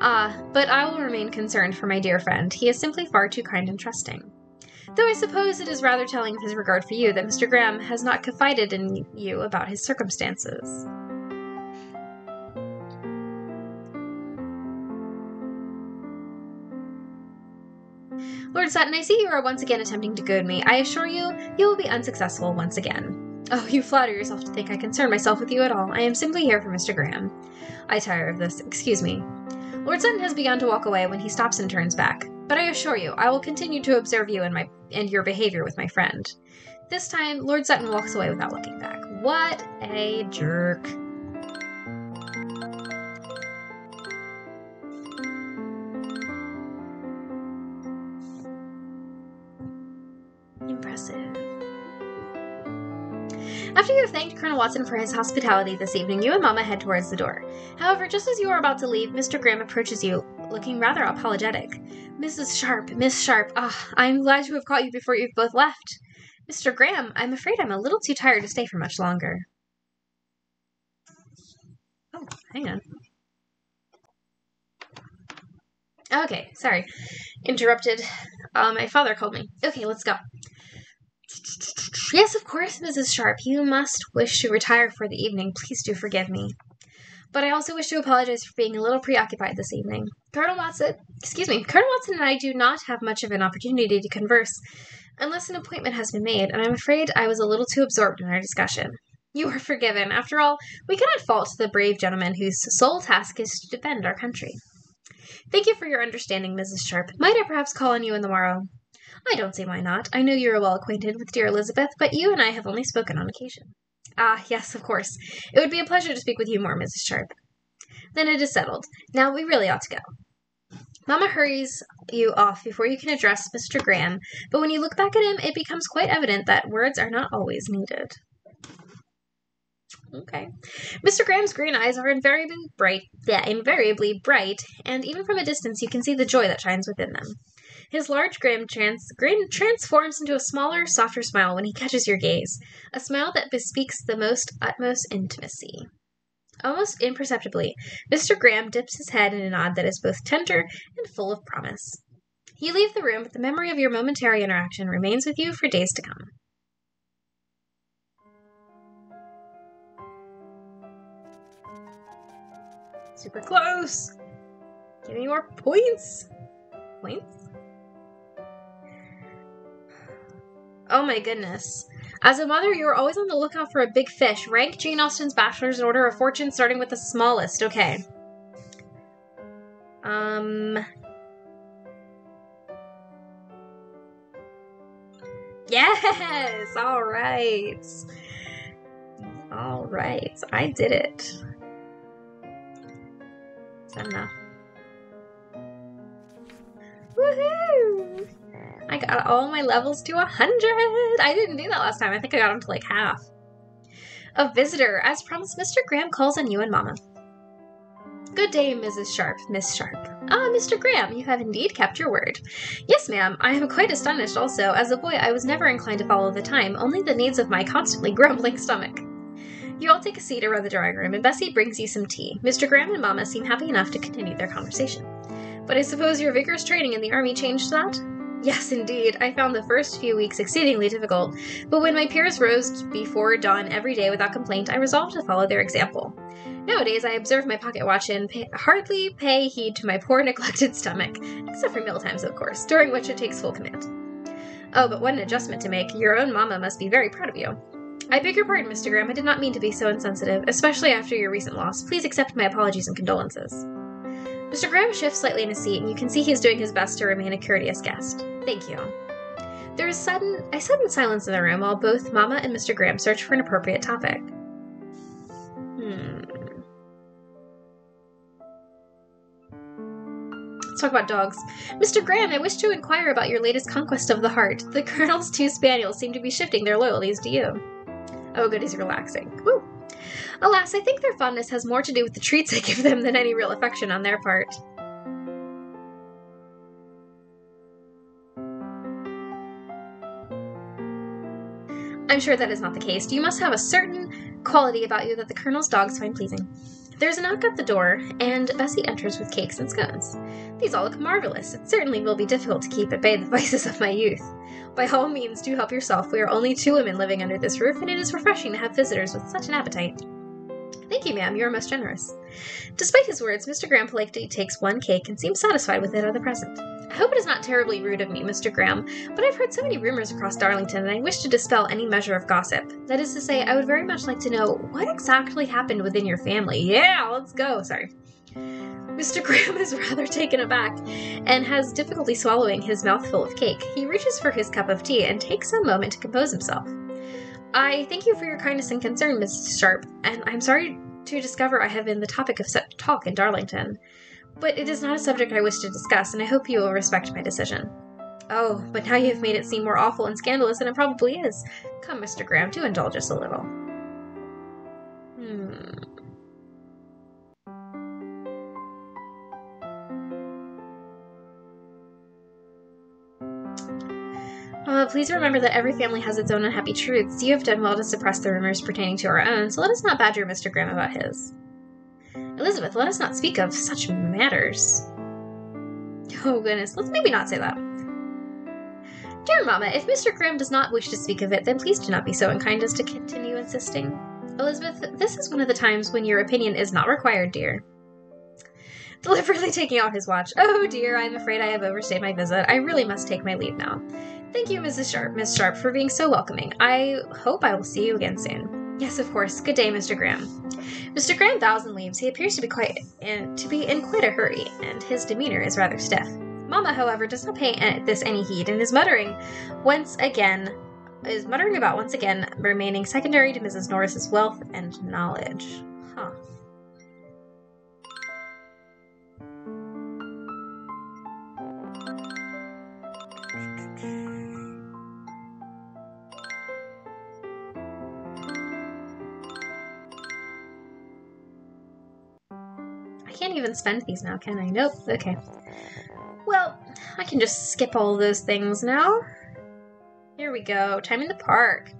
Ah, but I will remain concerned for my dear friend. He is simply far too kind and trusting. Though I suppose it is rather telling of his regard for you that Mr. Graham has not confided in you about his circumstances. Lord Sutton, I see you are once again attempting to goad me. I assure you, you will be unsuccessful once again. Oh, you flatter yourself to think I concern myself with you at all. I am simply here for Mr. Graham. I tire of this. Excuse me. Lord Sutton has begun to walk away when he stops and turns back. But I assure you, I will continue to observe you and my and your behavior with my friend. This time, Lord Sutton walks away without looking back. What a jerk. After you have thanked Colonel Watson for his hospitality this evening, you and Mama head towards the door. However, just as you are about to leave, Mr. Graham approaches you, looking rather apologetic. Mrs. Sharp, Miss Sharp, ah, I am glad to have caught you before you've both left. Mr. Graham, I'm afraid I'm a little too tired to stay for much longer. Oh, hang on. Okay, sorry. Interrupted. Uh, my father called me. Okay, let's go. Yes, of course, Mrs. Sharp. You must wish to retire for the evening. Please do forgive me. But I also wish to apologize for being a little preoccupied this evening. Colonel Watson, excuse me, Colonel Watson and I do not have much of an opportunity to converse unless an appointment has been made, and I'm afraid I was a little too absorbed in our discussion. You are forgiven. After all, we cannot fault the brave gentleman whose sole task is to defend our country. Thank you for your understanding, Mrs. Sharp. Might I perhaps call on you in the morrow? I don't see why not. I know you are well acquainted with dear Elizabeth, but you and I have only spoken on occasion. Ah, yes, of course. It would be a pleasure to speak with you more, Mrs. Sharp. Then it is settled. Now we really ought to go. Mamma hurries you off before you can address Mr. Graham, but when you look back at him, it becomes quite evident that words are not always needed. Okay. Mr. Graham's green eyes are invariably bright, yeah, invariably bright, and even from a distance you can see the joy that shines within them. His large grin, trans- grin transforms into a smaller, softer smile when he catches your gaze, a smile that bespeaks the most utmost intimacy. Almost imperceptibly, Mr. Graham dips his head in a nod that is both tender and full of promise. You leave the room, but the memory of your momentary interaction remains with you for days to come. Super close! Give me more points! Points? Oh my goodness. As a mother, you are always on the lookout for a big fish. Rank Jane Austen's Bachelor's in order of fortune, starting with the smallest. Okay. Um. Yes! Alright. Alright. I did it. enough? Woohoo! I got all my levels to 100! I didn't do that last time. I think I got them to like half. A visitor. As promised, Mr. Graham calls on you and Mama. Good day, Mrs. Sharp, Miss Sharp. Ah, Mr. Graham, you have indeed kept your word. Yes, ma'am, I am quite astonished also. As a boy, I was never inclined to follow the time, only the needs of my constantly grumbling stomach. You all take a seat around the drawing room, and Bessie brings you some tea. Mr. Graham and Mama seem happy enough to continue their conversation. But I suppose your vigorous training in the army changed that? Yes, indeed. I found the first few weeks exceedingly difficult, but when my peers rose before dawn every day without complaint, I resolved to follow their example. Nowadays, I observe my pocket watch and pay, hardly pay heed to my poor (laughs) neglected stomach, except for meal times, of course, during which it takes full command. Oh, but what an adjustment to make. Your own mama must be very proud of you. I beg your pardon, Mr. Graham. I did not mean to be so insensitive, especially after your recent loss. Please accept my apologies and condolences. Mr. Graham shifts slightly in his seat, and you can see he's doing his best to remain a courteous guest. Thank you. There is sudden a sudden silence in the room while both Mama and Mr. Graham search for an appropriate topic. Hmm. Let's talk about dogs. Mr. Graham, I wish to inquire about your latest conquest of the heart. The Colonel's two spaniels seem to be shifting their loyalties to you. Oh, good, he's relaxing. Woo. Alas, I think their fondness has more to do with the treats I give them than any real affection on their part. I'm sure that is not the case. You must have a certain quality about you that the Colonel's dogs find pleasing. There's a knock at the door, and Bessie enters with cakes and scones. These all look marvelous. It certainly will be difficult to keep at bay the vices of my youth. By all means, do help yourself. We are only two women living under this roof, and it is refreshing to have visitors with such an appetite. Thank you, ma'am. You are most generous. Despite his words, Mr. Graham politely takes one cake and seems satisfied with it at the present. I hope it is not terribly rude of me, Mr. Graham, but I've heard so many rumors across Darlington, and I wish to dispel any measure of gossip. That is to say, I would very much like to know what exactly happened within your family. Yeah, let's go. Sorry. Mr. (laughs) Graham is rather taken aback and has difficulty swallowing his mouthful of cake. He reaches for his cup of tea and takes a moment to compose himself. I thank you for your kindness and concern, Mrs. Sharp, and I'm sorry to discover I have been the topic of such talk in Darlington. But it is not a subject I wish to discuss, and I hope you will respect my decision. Oh, but now you have made it seem more awful and scandalous than it probably is. Come, Mr. Graham, do indulge us a little. Hmm. Uh, please remember that every family has its own unhappy truths. You have done well to suppress the rumors pertaining to our own, so let us not badger Mr. Graham about his. Elizabeth, let us not speak of such matters. Oh, goodness, let's maybe not say that. Dear Mamma, if Mr. Graham does not wish to speak of it, then please do not be so unkind as to continue insisting. Elizabeth, this is one of the times when your opinion is not required, dear. Deliberately taking out his watch. Oh dear, I'm afraid I have overstayed my visit. I really must take my leave now. Thank you, Mrs. Sharp, Miss Sharp, for being so welcoming. I hope I will see you again soon. Yes, of course. Good day, Mr. Graham. Mr. Graham bows and leaves. He appears to be quite in, to be in quite a hurry, and his demeanor is rather stiff. Mama, however, does not pay this any heed and is muttering once again is muttering about once again remaining secondary to Mrs. Norris's wealth and knowledge. Can't even spend these now, can I? Nope. Okay. Well, I can just skip all those things now. Here we go. Time in the park.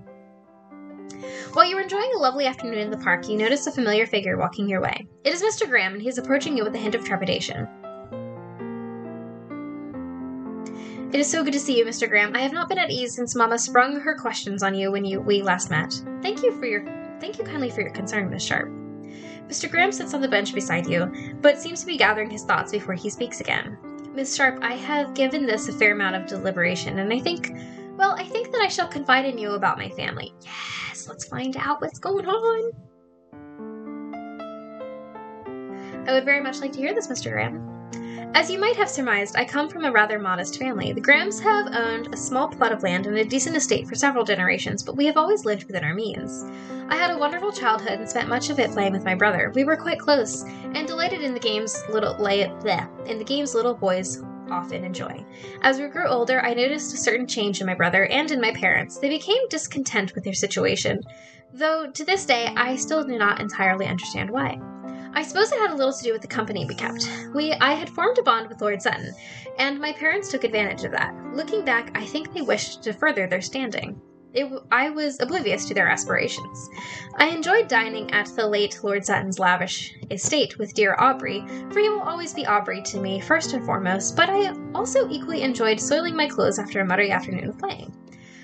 While you were enjoying a lovely afternoon in the park, you notice a familiar figure walking your way. It is Mr. Graham, and he is approaching you with a hint of trepidation. It is so good to see you, Mr. Graham. I have not been at ease since Mama sprung her questions on you when you we last met. Thank you for your thank you kindly for your concern, Miss Sharp. Mr. Graham sits on the bench beside you, but seems to be gathering his thoughts before he speaks again. Miss Sharp, I have given this a fair amount of deliberation, and I think well, I think that I shall confide in you about my family. Yes, let's find out what's going on. I would very much like to hear this, Mr. Graham. As you might have surmised, I come from a rather modest family. The Grahams have owned a small plot of land and a decent estate for several generations, but we have always lived within our means. I had a wonderful childhood and spent much of it playing with my brother. We were quite close and delighted in the games little lay, bleh, in the games little boys often enjoy. As we grew older, I noticed a certain change in my brother and in my parents. They became discontent with their situation, though to this day I still do not entirely understand why. I suppose it had a little to do with the company we kept. We I had formed a bond with Lord Sutton, and my parents took advantage of that. Looking back, I think they wished to further their standing. It, I was oblivious to their aspirations. I enjoyed dining at the late Lord Sutton's lavish estate with dear Aubrey, for he will always be Aubrey to me first and foremost, but I also equally enjoyed soiling my clothes after a muddy afternoon of playing.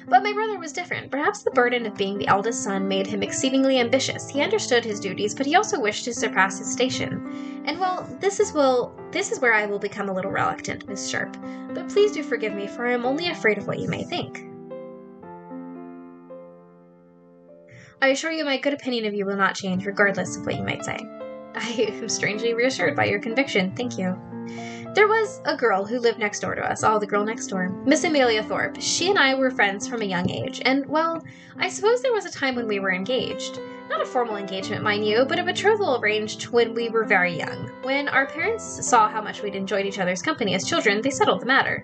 But my brother was different. Perhaps the burden of being the eldest son made him exceedingly ambitious. He understood his duties, but he also wished to surpass his station. And well, this is will this is where I will become a little reluctant, Miss Sharp. But please do forgive me, for I am only afraid of what you may think. I assure you my good opinion of you will not change, regardless of what you might say. I am strangely reassured by your conviction. Thank you. There was a girl who lived next door to us, all oh, the girl next door, Miss Amelia Thorpe. She and I were friends from a young age, and, well, I suppose there was a time when we were engaged. Not a formal engagement, mind you, but a betrothal arranged when we were very young. When our parents saw how much we'd enjoyed each other's company as children, they settled the matter.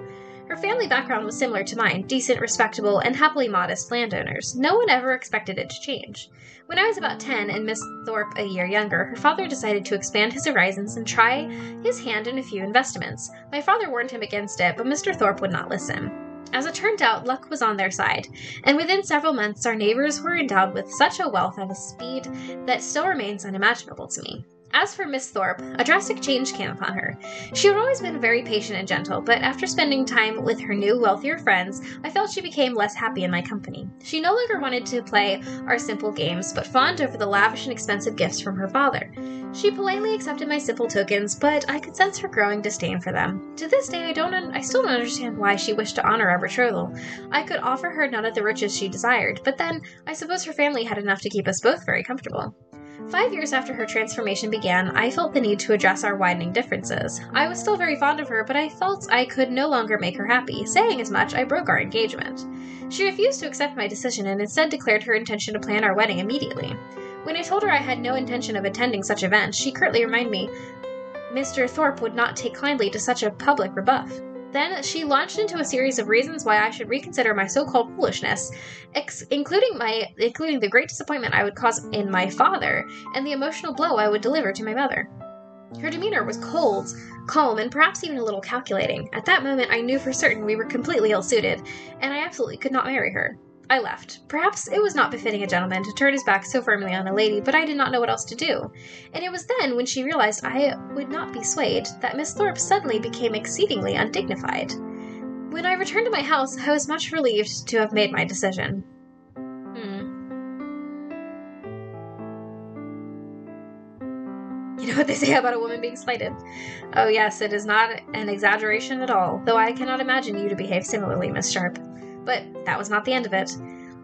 Her family background was similar to mine decent, respectable, and happily modest landowners. No one ever expected it to change. When I was about 10 and Miss Thorpe a year younger, her father decided to expand his horizons and try his hand in a few investments. My father warned him against it, but Mr. Thorpe would not listen. As it turned out, luck was on their side, and within several months our neighbors were endowed with such a wealth at a speed that still remains unimaginable to me. As for Miss Thorpe, a drastic change came upon her. She had always been very patient and gentle, but after spending time with her new, wealthier friends, I felt she became less happy in my company. She no longer wanted to play our simple games, but fawned over the lavish and expensive gifts from her father. She politely accepted my simple tokens, but I could sense her growing disdain for them. To this day, I don't, un- I still don't understand why she wished to honor our betrothal. I could offer her none of the riches she desired, but then I suppose her family had enough to keep us both very comfortable. Five years after her transformation began, I felt the need to address our widening differences. I was still very fond of her, but I felt I could no longer make her happy. Saying as much, I broke our engagement. She refused to accept my decision and instead declared her intention to plan our wedding immediately. When I told her I had no intention of attending such events, she curtly reminded me Mr. Thorpe would not take kindly to such a public rebuff. Then she launched into a series of reasons why I should reconsider my so-called foolishness, ex- including my including the great disappointment I would cause in my father and the emotional blow I would deliver to my mother. Her demeanor was cold, calm, and perhaps even a little calculating. At that moment, I knew for certain we were completely ill suited, and I absolutely could not marry her. I left. Perhaps it was not befitting a gentleman to turn his back so firmly on a lady, but I did not know what else to do. And it was then, when she realized I would not be swayed, that Miss Thorpe suddenly became exceedingly undignified. When I returned to my house, I was much relieved to have made my decision. Hmm. You know what they say about a woman being slighted? Oh, yes, it is not an exaggeration at all, though I cannot imagine you to behave similarly, Miss Sharp. But that was not the end of it.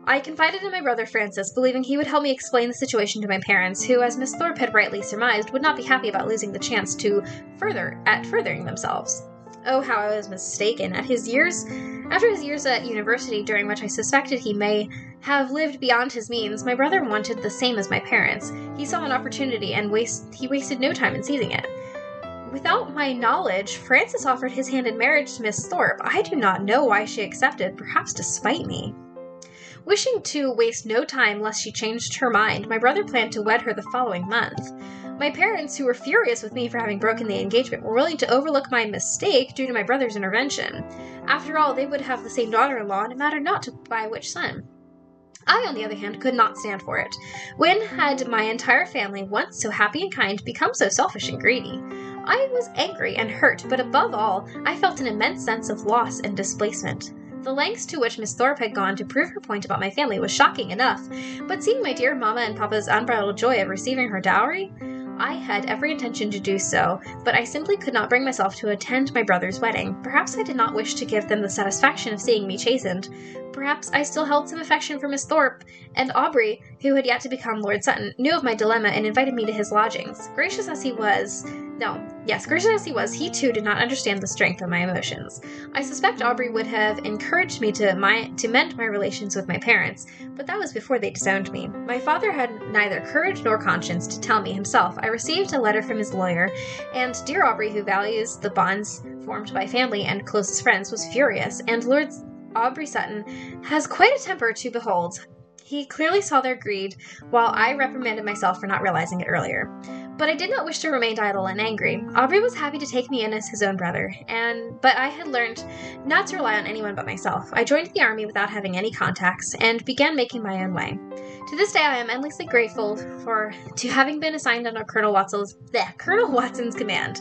I confided in my brother Francis, believing he would help me explain the situation to my parents, who, as Miss Thorpe had rightly surmised, would not be happy about losing the chance to further at furthering themselves. Oh, how I was mistaken. At his years, after his years at university, during which I suspected he may have lived beyond his means, my brother wanted the same as my parents. He saw an opportunity, and waste, he wasted no time in seizing it. Without my knowledge, Francis offered his hand in marriage to Miss Thorpe. I do not know why she accepted, perhaps to spite me. Wishing to waste no time lest she changed her mind, my brother planned to wed her the following month. My parents, who were furious with me for having broken the engagement, were willing to overlook my mistake due to my brother's intervention. After all, they would have the same daughter in law, and it mattered not to by which son. I, on the other hand, could not stand for it. When had my entire family, once so happy and kind, become so selfish and greedy? I was angry and hurt, but above all, I felt an immense sense of loss and displacement. The lengths to which Miss Thorpe had gone to prove her point about my family was shocking enough, but seeing my dear mamma and papa's unbridled joy at receiving her dowry, I had every intention to do so, but I simply could not bring myself to attend my brother's wedding. Perhaps I did not wish to give them the satisfaction of seeing me chastened. Perhaps I still held some affection for Miss Thorpe, and Aubrey, who had yet to become Lord Sutton, knew of my dilemma and invited me to his lodgings. Gracious as he was, no, yes, gracious as he was, he too did not understand the strength of my emotions. I suspect Aubrey would have encouraged me to my to mend my relations with my parents, but that was before they disowned me. My father had neither courage nor conscience to tell me himself. I received a letter from his lawyer, and dear Aubrey, who values the bonds formed by family and closest friends, was furious, and Lord Aubrey Sutton has quite a temper to behold. He clearly saw their greed, while I reprimanded myself for not realizing it earlier. But I did not wish to remain idle and angry. Aubrey was happy to take me in as his own brother, and but I had learned not to rely on anyone but myself. I joined the army without having any contacts and began making my own way. To this day, I am endlessly grateful for to having been assigned under Colonel Watson's bleh, Colonel Watson's command.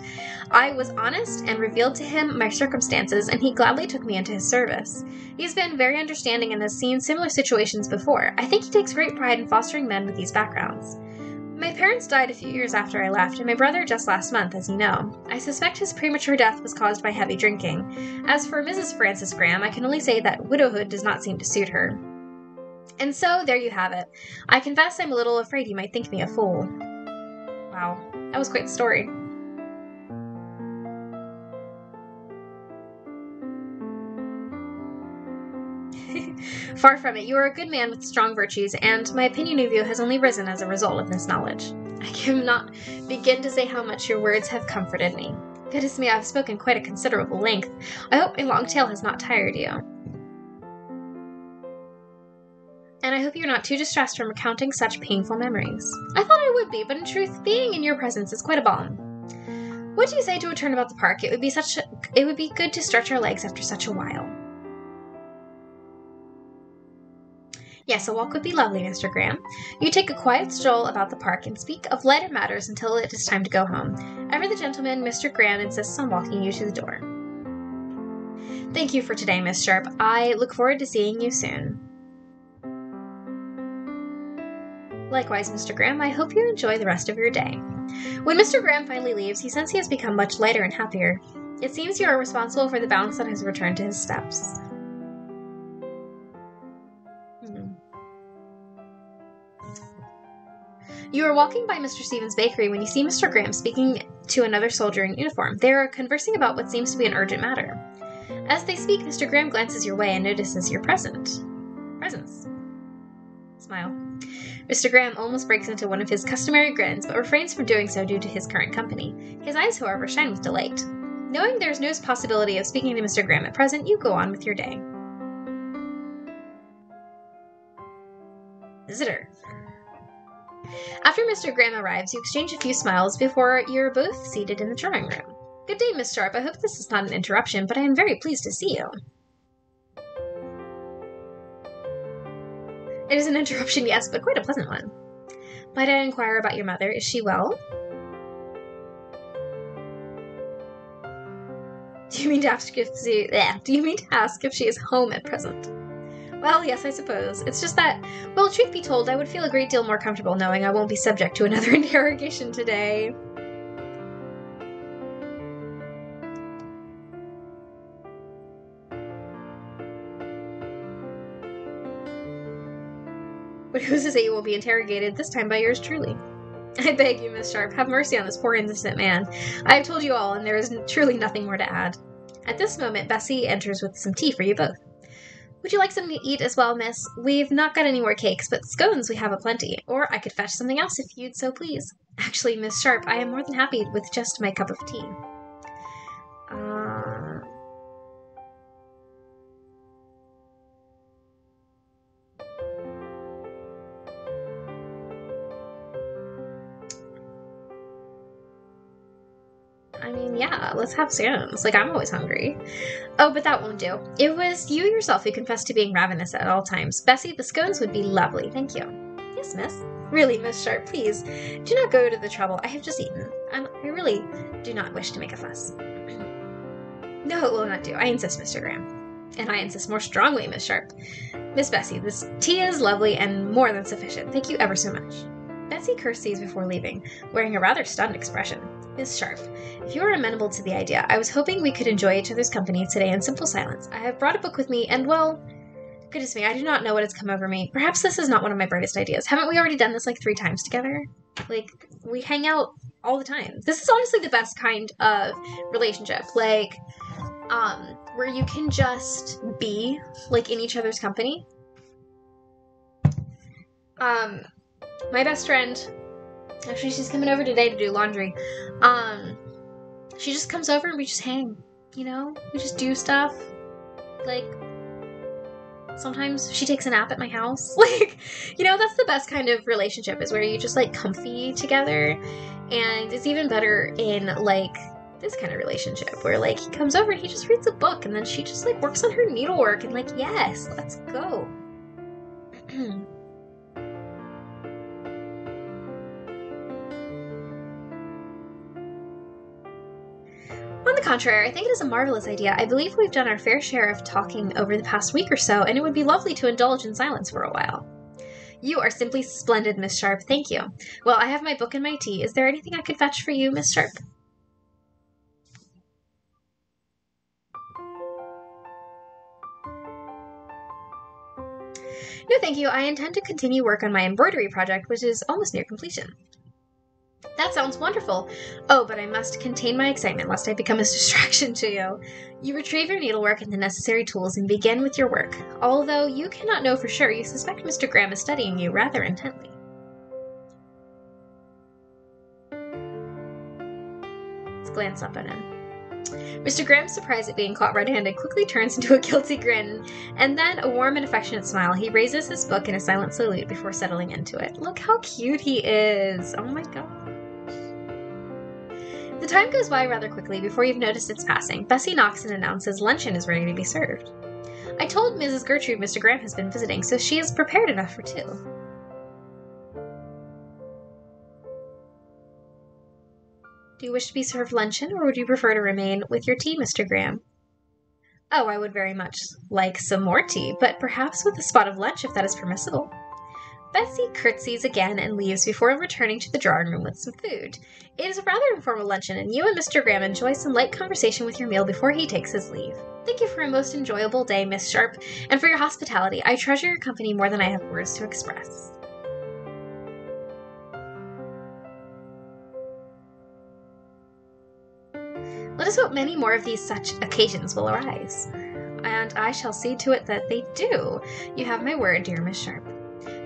I was honest and revealed to him my circumstances, and he gladly took me into his service. He's been very understanding and has seen similar situations before. I think he takes great pride in fostering men with these backgrounds. My parents died a few years after I left, and my brother just last month, as you know. I suspect his premature death was caused by heavy drinking. As for Mrs. Francis Graham, I can only say that widowhood does not seem to suit her. And so, there you have it. I confess I'm a little afraid you might think me a fool. Wow, that was quite the story. Far from it. You are a good man with strong virtues, and my opinion of you has only risen as a result of this knowledge. I cannot begin to say how much your words have comforted me. Goodness me, I have spoken quite a considerable length. I hope my long tale has not tired you. And I hope you're not too distressed from recounting such painful memories. I thought I would be, but in truth, being in your presence is quite a balm. What do you say to a turn about the park? It would be such a, it would be good to stretch our legs after such a while. Yes, a walk would be lovely, Mr. Graham. You take a quiet stroll about the park and speak of lighter matters until it is time to go home. Ever the gentleman, Mr. Graham insists on walking you to the door. Thank you for today, Miss Sharp. I look forward to seeing you soon. Likewise, Mr. Graham, I hope you enjoy the rest of your day. When Mr. Graham finally leaves, he says he has become much lighter and happier. It seems you are responsible for the balance that has returned to his steps. You are walking by Mr. Stevens' bakery when you see Mr. Graham speaking to another soldier in uniform. They are conversing about what seems to be an urgent matter. As they speak, Mr. Graham glances your way and notices your present. Presence. Smile. Mr. Graham almost breaks into one of his customary grins, but refrains from doing so due to his current company. His eyes, however, shine with delight. Knowing there's no possibility of speaking to Mr. Graham at present, you go on with your day. Visitor. After Mr. Graham arrives, you exchange a few smiles before you're both seated in the drawing room. Good day, Miss Sharp. I hope this is not an interruption, but I am very pleased to see you. It is an interruption, yes, but quite a pleasant one. Might I inquire about your mother? Is she well? Do you mean to ask if she, yeah, do you mean to ask if she is home at present? Well, yes, I suppose. It's just that, well, truth be told, I would feel a great deal more comfortable knowing I won't be subject to (laughs) another interrogation today. But who's to say you won't be interrogated, this time by yours truly? I beg you, Miss Sharp, have mercy on this poor innocent man. I have told you all, and there is truly nothing more to add. At this moment, Bessie enters with some tea for you both. Would you like something to eat as well, miss? We've not got any more cakes, but scones we have a plenty. Or I could fetch something else if you'd so please. Actually, Miss Sharp, I am more than happy with just my cup of tea. Let's have scones. Like, I'm always hungry. Oh, but that won't do. It was you yourself who confessed to being ravenous at all times. Bessie, the scones would be lovely. Thank you. Yes, miss. Really, Miss Sharp, please, do not go to the trouble. I have just eaten, and I really do not wish to make a fuss. (clears throat) no, it will not do. I insist, Mr. Graham. And I insist more strongly, Miss Sharp. Miss Bessie, this tea is lovely and more than sufficient. Thank you ever so much. Bessie curtsies before leaving, wearing a rather stunned expression. Miss Sharp, if you are amenable to the idea, I was hoping we could enjoy each other's company today in simple silence. I have brought a book with me, and well, goodness me, I do not know what has come over me. Perhaps this is not one of my brightest ideas. Haven't we already done this like three times together? Like, we hang out all the time. This is honestly the best kind of relationship. Like, um, where you can just be like in each other's company. Um, my best friend, actually, she's coming over today to do laundry. Um, she just comes over and we just hang. You know, we just do stuff. Like, sometimes she takes a nap at my house. (laughs) Like, you know, that's the best kind of relationship is where you just like comfy together. And it's even better in like this kind of relationship where like he comes over and he just reads a book and then she just like works on her needlework and like, yes, let's go. (clears throat) On the contrary, I think it is a marvelous idea. I believe we've done our fair share of talking over the past week or so, and it would be lovely to indulge in silence for a while. You are simply splendid, Miss Sharp. Thank you. Well, I have my book and my tea. Is there anything I could fetch for you, Miss Sharp? No, thank you. I intend to continue work on my embroidery project, which is almost near completion. That sounds wonderful. Oh, but I must contain my excitement lest I become a (laughs) distraction to you. You retrieve your needlework and the necessary tools and begin with your work. Although you cannot know for sure, you suspect Mr. Graham is studying you rather intently. Let's glance up at him. Mr. Graham's surprise at being caught red handed quickly turns into a (laughs) guilty grin, and then a warm and affectionate smile. He raises his book in a silent salute before settling into it. Look how cute he is! Oh my god. The time goes by rather quickly before you've noticed its passing. Bessie knocks and announces luncheon is ready to be served. I told Mrs. Gertrude Mr. Graham has been visiting, so she is prepared enough for two. Do you wish to be served luncheon, or would you prefer to remain with your tea, Mr. Graham? Oh, I would very much like some more tea, but perhaps with a spot of lunch if that is permissible. Bessie curtsies again and leaves before returning to the drawing room with some food. It is a rather informal luncheon, and you and Mr. Graham enjoy some light conversation with your meal before he takes his leave. Thank you for a most enjoyable day, Miss Sharp, and for your hospitality. I treasure your company more than I have words to express. Let us hope many more of these such occasions will arise. And I shall see to it that they do. You have my word, dear Miss Sharp.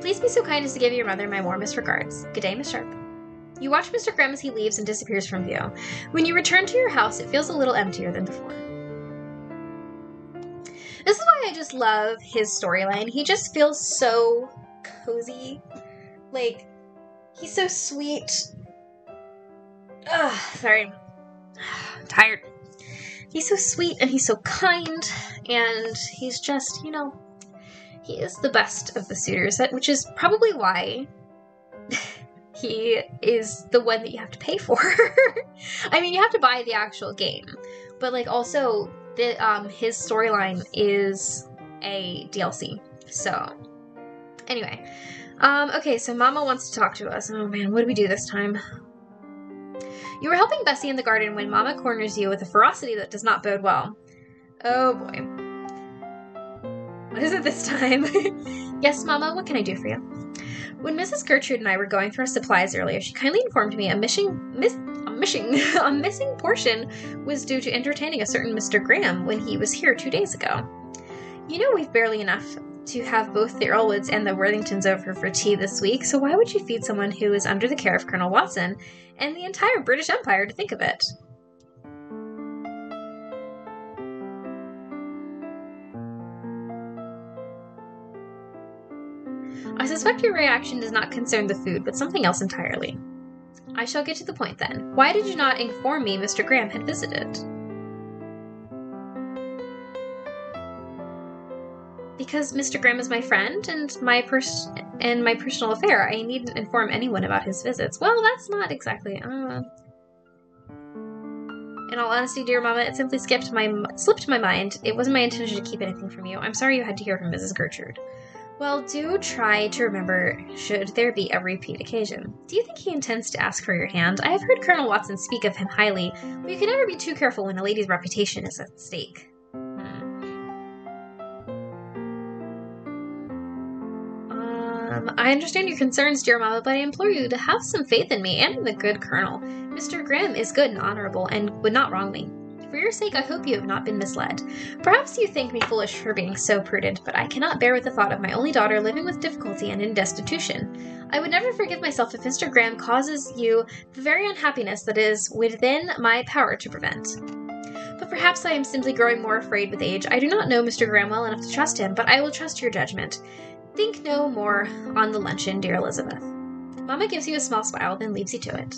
Please be so kind as to give your mother my warmest regards. Good day, Miss Sharp. You watch Mr. Graham as he leaves and disappears from view. When you return to your house, it feels a little emptier than before. This is why I just love his storyline. He just feels so cozy. Like, he's so sweet. Ugh, sorry. I'm tired. He's so sweet and he's so kind, and he's just, you know, he is the best of the suitors, which is probably why (laughs) he is the one that you have to pay for. (laughs) I mean, you have to buy the actual game, but like also the um his storyline is a DLC. So, anyway, um okay, so Mama wants to talk to us. Oh man, what do we do this time? You were helping Bessie in the garden when Mama corners you with a ferocity that does not bode well. Oh boy. What is it this time? (laughs) yes, Mama, what can I do for you? When Mrs. Gertrude and I were going through our supplies earlier, she kindly informed me a missing miss a missing (laughs) a missing portion was due to entertaining a certain Mr. Graham when he was here two days ago. You know we've barely enough to have both the Earlwoods and the Worthingtons over for tea this week, so why would you feed someone who is under the care of Colonel Watson and the entire British Empire to think of it? I suspect your reaction does not concern the food, but something else entirely. I shall get to the point then. Why did you not inform me Mr. Graham had visited? Because Mr. Graham is my friend and my pers- and my personal affair. I needn't inform anyone about his visits. Well, that's not exactly. Uh... In all honesty, dear Mama, it simply skipped my slipped my mind. It wasn't my intention to keep anything from you. I'm sorry you had to hear from Mrs. Gertrude. Well, do try to remember should there be a repeat occasion. Do you think he intends to ask for your hand? I have heard Colonel Watson speak of him highly, but you can never be too careful when a lady's reputation is at stake. Um, I understand your concerns, dear Mama, but I implore you to have some faith in me and in the good Colonel. Mr. Graham is good and honorable and would not wrong me. For your sake, I hope you have not been misled. Perhaps you think me foolish for being so prudent, but I cannot bear with the thought of my only daughter living with difficulty and in destitution. I would never forgive myself if Mr. Graham causes you the very unhappiness that is within my power to prevent. But perhaps I am simply growing more afraid with age. I do not know Mr. Graham well enough to trust him, but I will trust your judgment. Think no more on the luncheon, dear Elizabeth. Mamma gives you a small smile, then leaves you to it.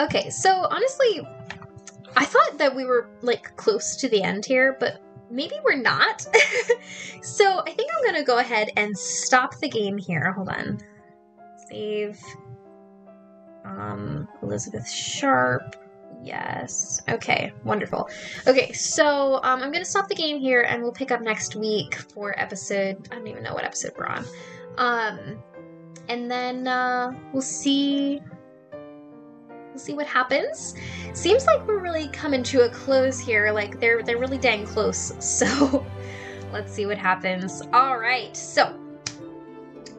Okay, so honestly, I thought that we were like close to the end here, but maybe we're not. (laughs) so I think I'm gonna go ahead and stop the game here. Hold on. Save. Um, Elizabeth Sharp. Yes. Okay, wonderful. Okay, so um, I'm going to stop the game here and we'll pick up next week for episode. I don't even know what episode we're on. Um, and then uh, we'll see. We'll see what happens. Seems like we're really coming to a close here. Like they're they're really dang close. (laughs) So let's see what happens. All right. So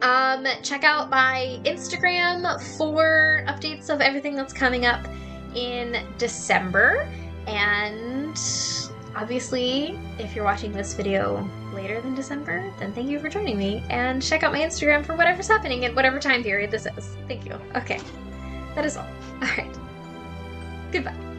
um, check out my Instagram for updates of everything that's coming up in December. And obviously, if you're watching this video later than December, then thank you for joining me. And check out my Instagram for whatever's happening at whatever time period this is. Thank you. Okay. That is all. All right. Goodbye.